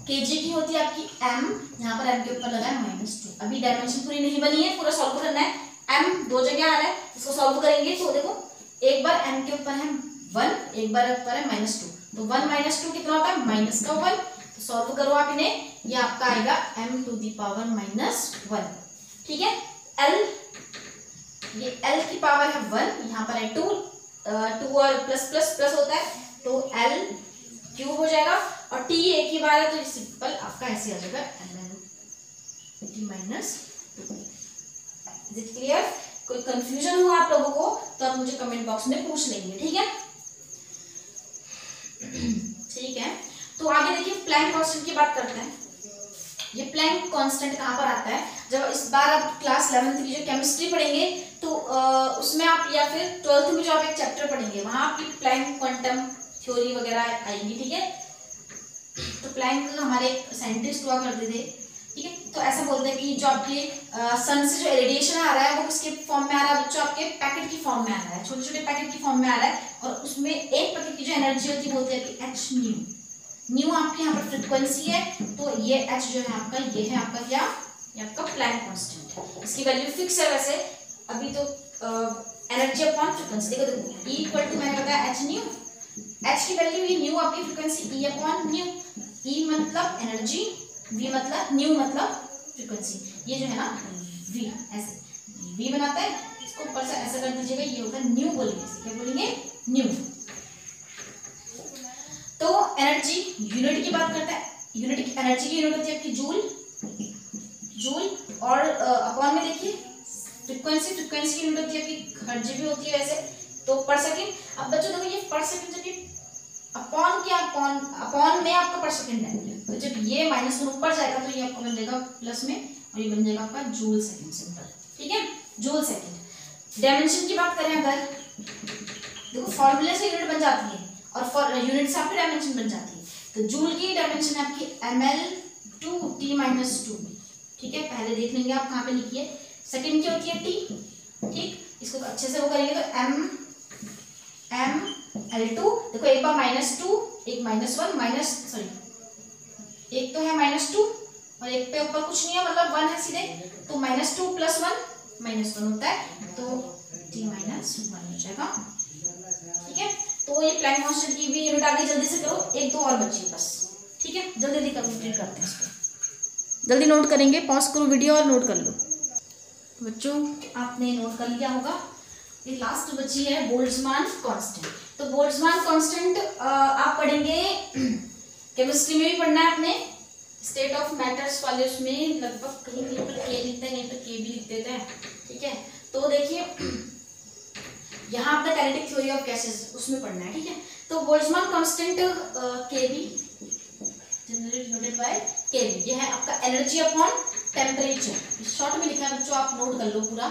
के जी की होती है आपकी एम यहाँ पर एम के ऊपर लगा है माइनस टू अभी डायमेंशन पूरी नहीं बनी है, पूरा सॉल्व करना है। एम दो जगह आ रहा है, इसको सॉल्व करेंगे। तो देखो, एक बार एम के ऊपर है वन एक बार ऊपर है माइनस टू तो वन माइनस टू कितना होता है? माइनस का वन सॉल्व करो आप इन्हें, ये आपका आएगा m to the power minus one ठीक है? L, ये l की पावर है वन यहाँ पर है टू टू और प्लस प्लस प्लस होता है तो l क्यूब हो जाएगा, और t एक ही बार है तो सिंपल आपका ऐसे आ जाएगा M minus is it clear कोई कंफ्यूजन हुआ आप लोगों को तो आप मुझे कमेंट बॉक्स में पूछ लेंगे, ठीक है? ठीक है? तो आगे देखिए प्लैंक कांस्टेंट की बात करते हैं। ये प्लैंक कांस्टेंट कहाँ पर आता है? जब इस बार आप क्लास इलेवेंथ की जो केमिस्ट्री पढ़ेंगे तो उसमें आप या फिर ट्वेल्थ में जो आप एक चैप्टर पढ़ेंगे, वहाँ आपकी प्लैंक क्वांटम थ्योरी वगैरह आएँगी, ठीक है? तो प्लैंक हमारे साइंटिस्ट हुआ करते थे, ठीक है? तो ऐसा बोलते हैं कि जो आपके सन से जो रेडिएशन आ रहा है, वो किसके फॉर्म में आ रहा है? बच्चों, आपके पैकेट की फॉर्म में आ रहा है छोटे छोटे पैकेट की फॉर्म में आ रहा है, और उसमें एक पैकेट की जो एनर्जी होती है बोलते हैं एच न्यू न्यू आपके यहाँ पर फ्रिक्वेंसी है तो ये एच जो है आपका, ये है आपका क्या? ये आपका प्लैंक कांस्टेंट है। इसकी वैल्यू फिक्स है वैसे। अभी तो एनर्जी अपॉन फ्रिक्वेंसी देखो देखो ई इक्वल टू मैंने बताया एच न्यू एच की वैल्यू ये न्यू आपकी frequency E upon nu E मतलब एनर्जी वी मतलब न्यू मतलब फ्रिक्वेंसी ये जो है ना वी ऐसे। वी बनाता है, इसको ऊपर से ऐसा कर दीजिएगा, ये होगा न्यू बोलेंगे। क्या बोलेंगे? न्यू तो एनर्जी यूनिट की बात करते हैं। यूनिट की एनर्जी की यूनिट होती है आपकी जूल जूल और अपॉन में देखिए फ्रिक्वेंसी फ्रिक्वेंसी की यूनिट होती है आपकी हर्ज भी होती है वैसे तो पर सेकेंड अब बच्चों देखो ये पर सेकंड जब ये अपॉन क्या अपॉन अपॉन में आपका पर सेकेंड है। तो जब ये माइनस वन ऊपर जाएगा तो ये आपको बन जाएगा प्लस में और ये बन जाएगा आपका जूल सेकेंड सिंपल ठीक है? जूल सेकेंड डायमेंशन की बात करें अगर, देखो फॉर्मूले से यूनिट बन जाती है। और फॉर यूनिट से आपकी डायमेंशन बन जाती है। तो जूल की डायमेंशन है आपकी M L two T minus two ठीक है? पहले देख लेंगे आप कहाँ पे लिखिए सेकेंड क्या होती है टी ठीक? इसको अच्छे से वो करेंगे तो एम एम एल टू देखो, एक बार माइनस टू एक माइनस वन माइनस सॉरी एक तो है माइनस टू और एक पे ऊपर कुछ नहीं है मतलब वन है सीधे। तो minus two plus one minus one होता है। तो टी माइनस वन हो जाएगा। ठीक है? तो ये प्लैंक कांस्टेंट की भी यूनिट आगे जल्दी से करो। एक, दो और बच्ची बस। ठीक है? जल्दी जल्दी कंप्लीट करते हैं इसको जल्दी नोट करेंगे पॉज करो वीडियो और नोट कर लो। बच्चों, आपने नोट कर लिया होगा, ये लास्ट बची है बोल्ट्जमान कांस्टेंट तो बोल्ट्जमान कांस्टेंट आप पढ़ेंगे केमिस्ट्री में भी पढ़ना है आपने। स्टेट ऑफ़ मैटर्स वाले उसमें लगभग कहीं कहीं पर के लिखते हैं कहीं पर के भी लिख देते हैं। ठीक है? तो देखिए यहाँ आपका कैनेटिक थ्योरी ऑफ़ गैसेस उसमें पढ़ना है, ठीक है? तो Boltzmann constant K B generally by K B ये है आपका एनर्जी अपॉन टेम्परेचर शॉर्ट में लिखा है, बच्चों, आप नोट कर लो पूरा,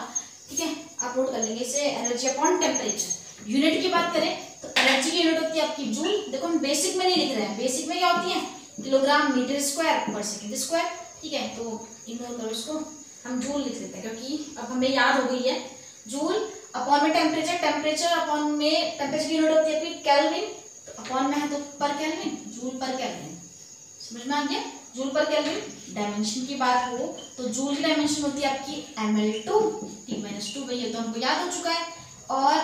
ठीक है? आप नोट कर लेंगे इसे एनर्जी अपॉन टेम्परेचर यूनिट की बात करें तो एनर्जी की यूनिट होती है आपकी जूल. देखो, हम बेसिक में नहीं लिख रहे हैं। बेसिक में क्या होती है? Kilogram metre square per second square ठीक है? तो इग्नोर करो उसको हम जूल लिख लेते हैं, क्योंकि अब हमें याद हो गई है, जूल अपॉन में टेम्परेचर टेम्परेचर अपॉन में टेम्परेचर की यूनिट होती है आपकी कैलविन तो अपॉन में है तो पर कैलविन जूल पर कैलविन समझ में आ गया? जूल पर कैलविन डायमेंशन की बात हो तो जूल की डायमेंशन होती है आपकी M L two T minus two भाई, ये तो हमको याद हो चुका है। और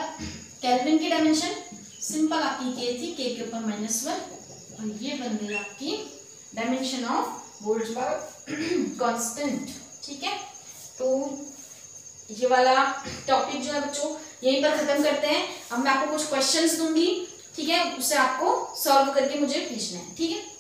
कैलविन की डायमेंशन सिंपल आपकी के थी के के ऊपर माइनस वन और ये बन गई आपकी डायमेंशन ऑफ़ बोल्ट्जबर्ग कॉन्स्टेंट ठीक है? तो ये वाला टॉपिक जो है बच्चों, यहीं पर खत्म करते हैं। अब मैं आपको कुछ क्वेश्चंस दूँगी, ठीक है? उसे आपको सॉल्व करके मुझे भेजना है, ठीक है?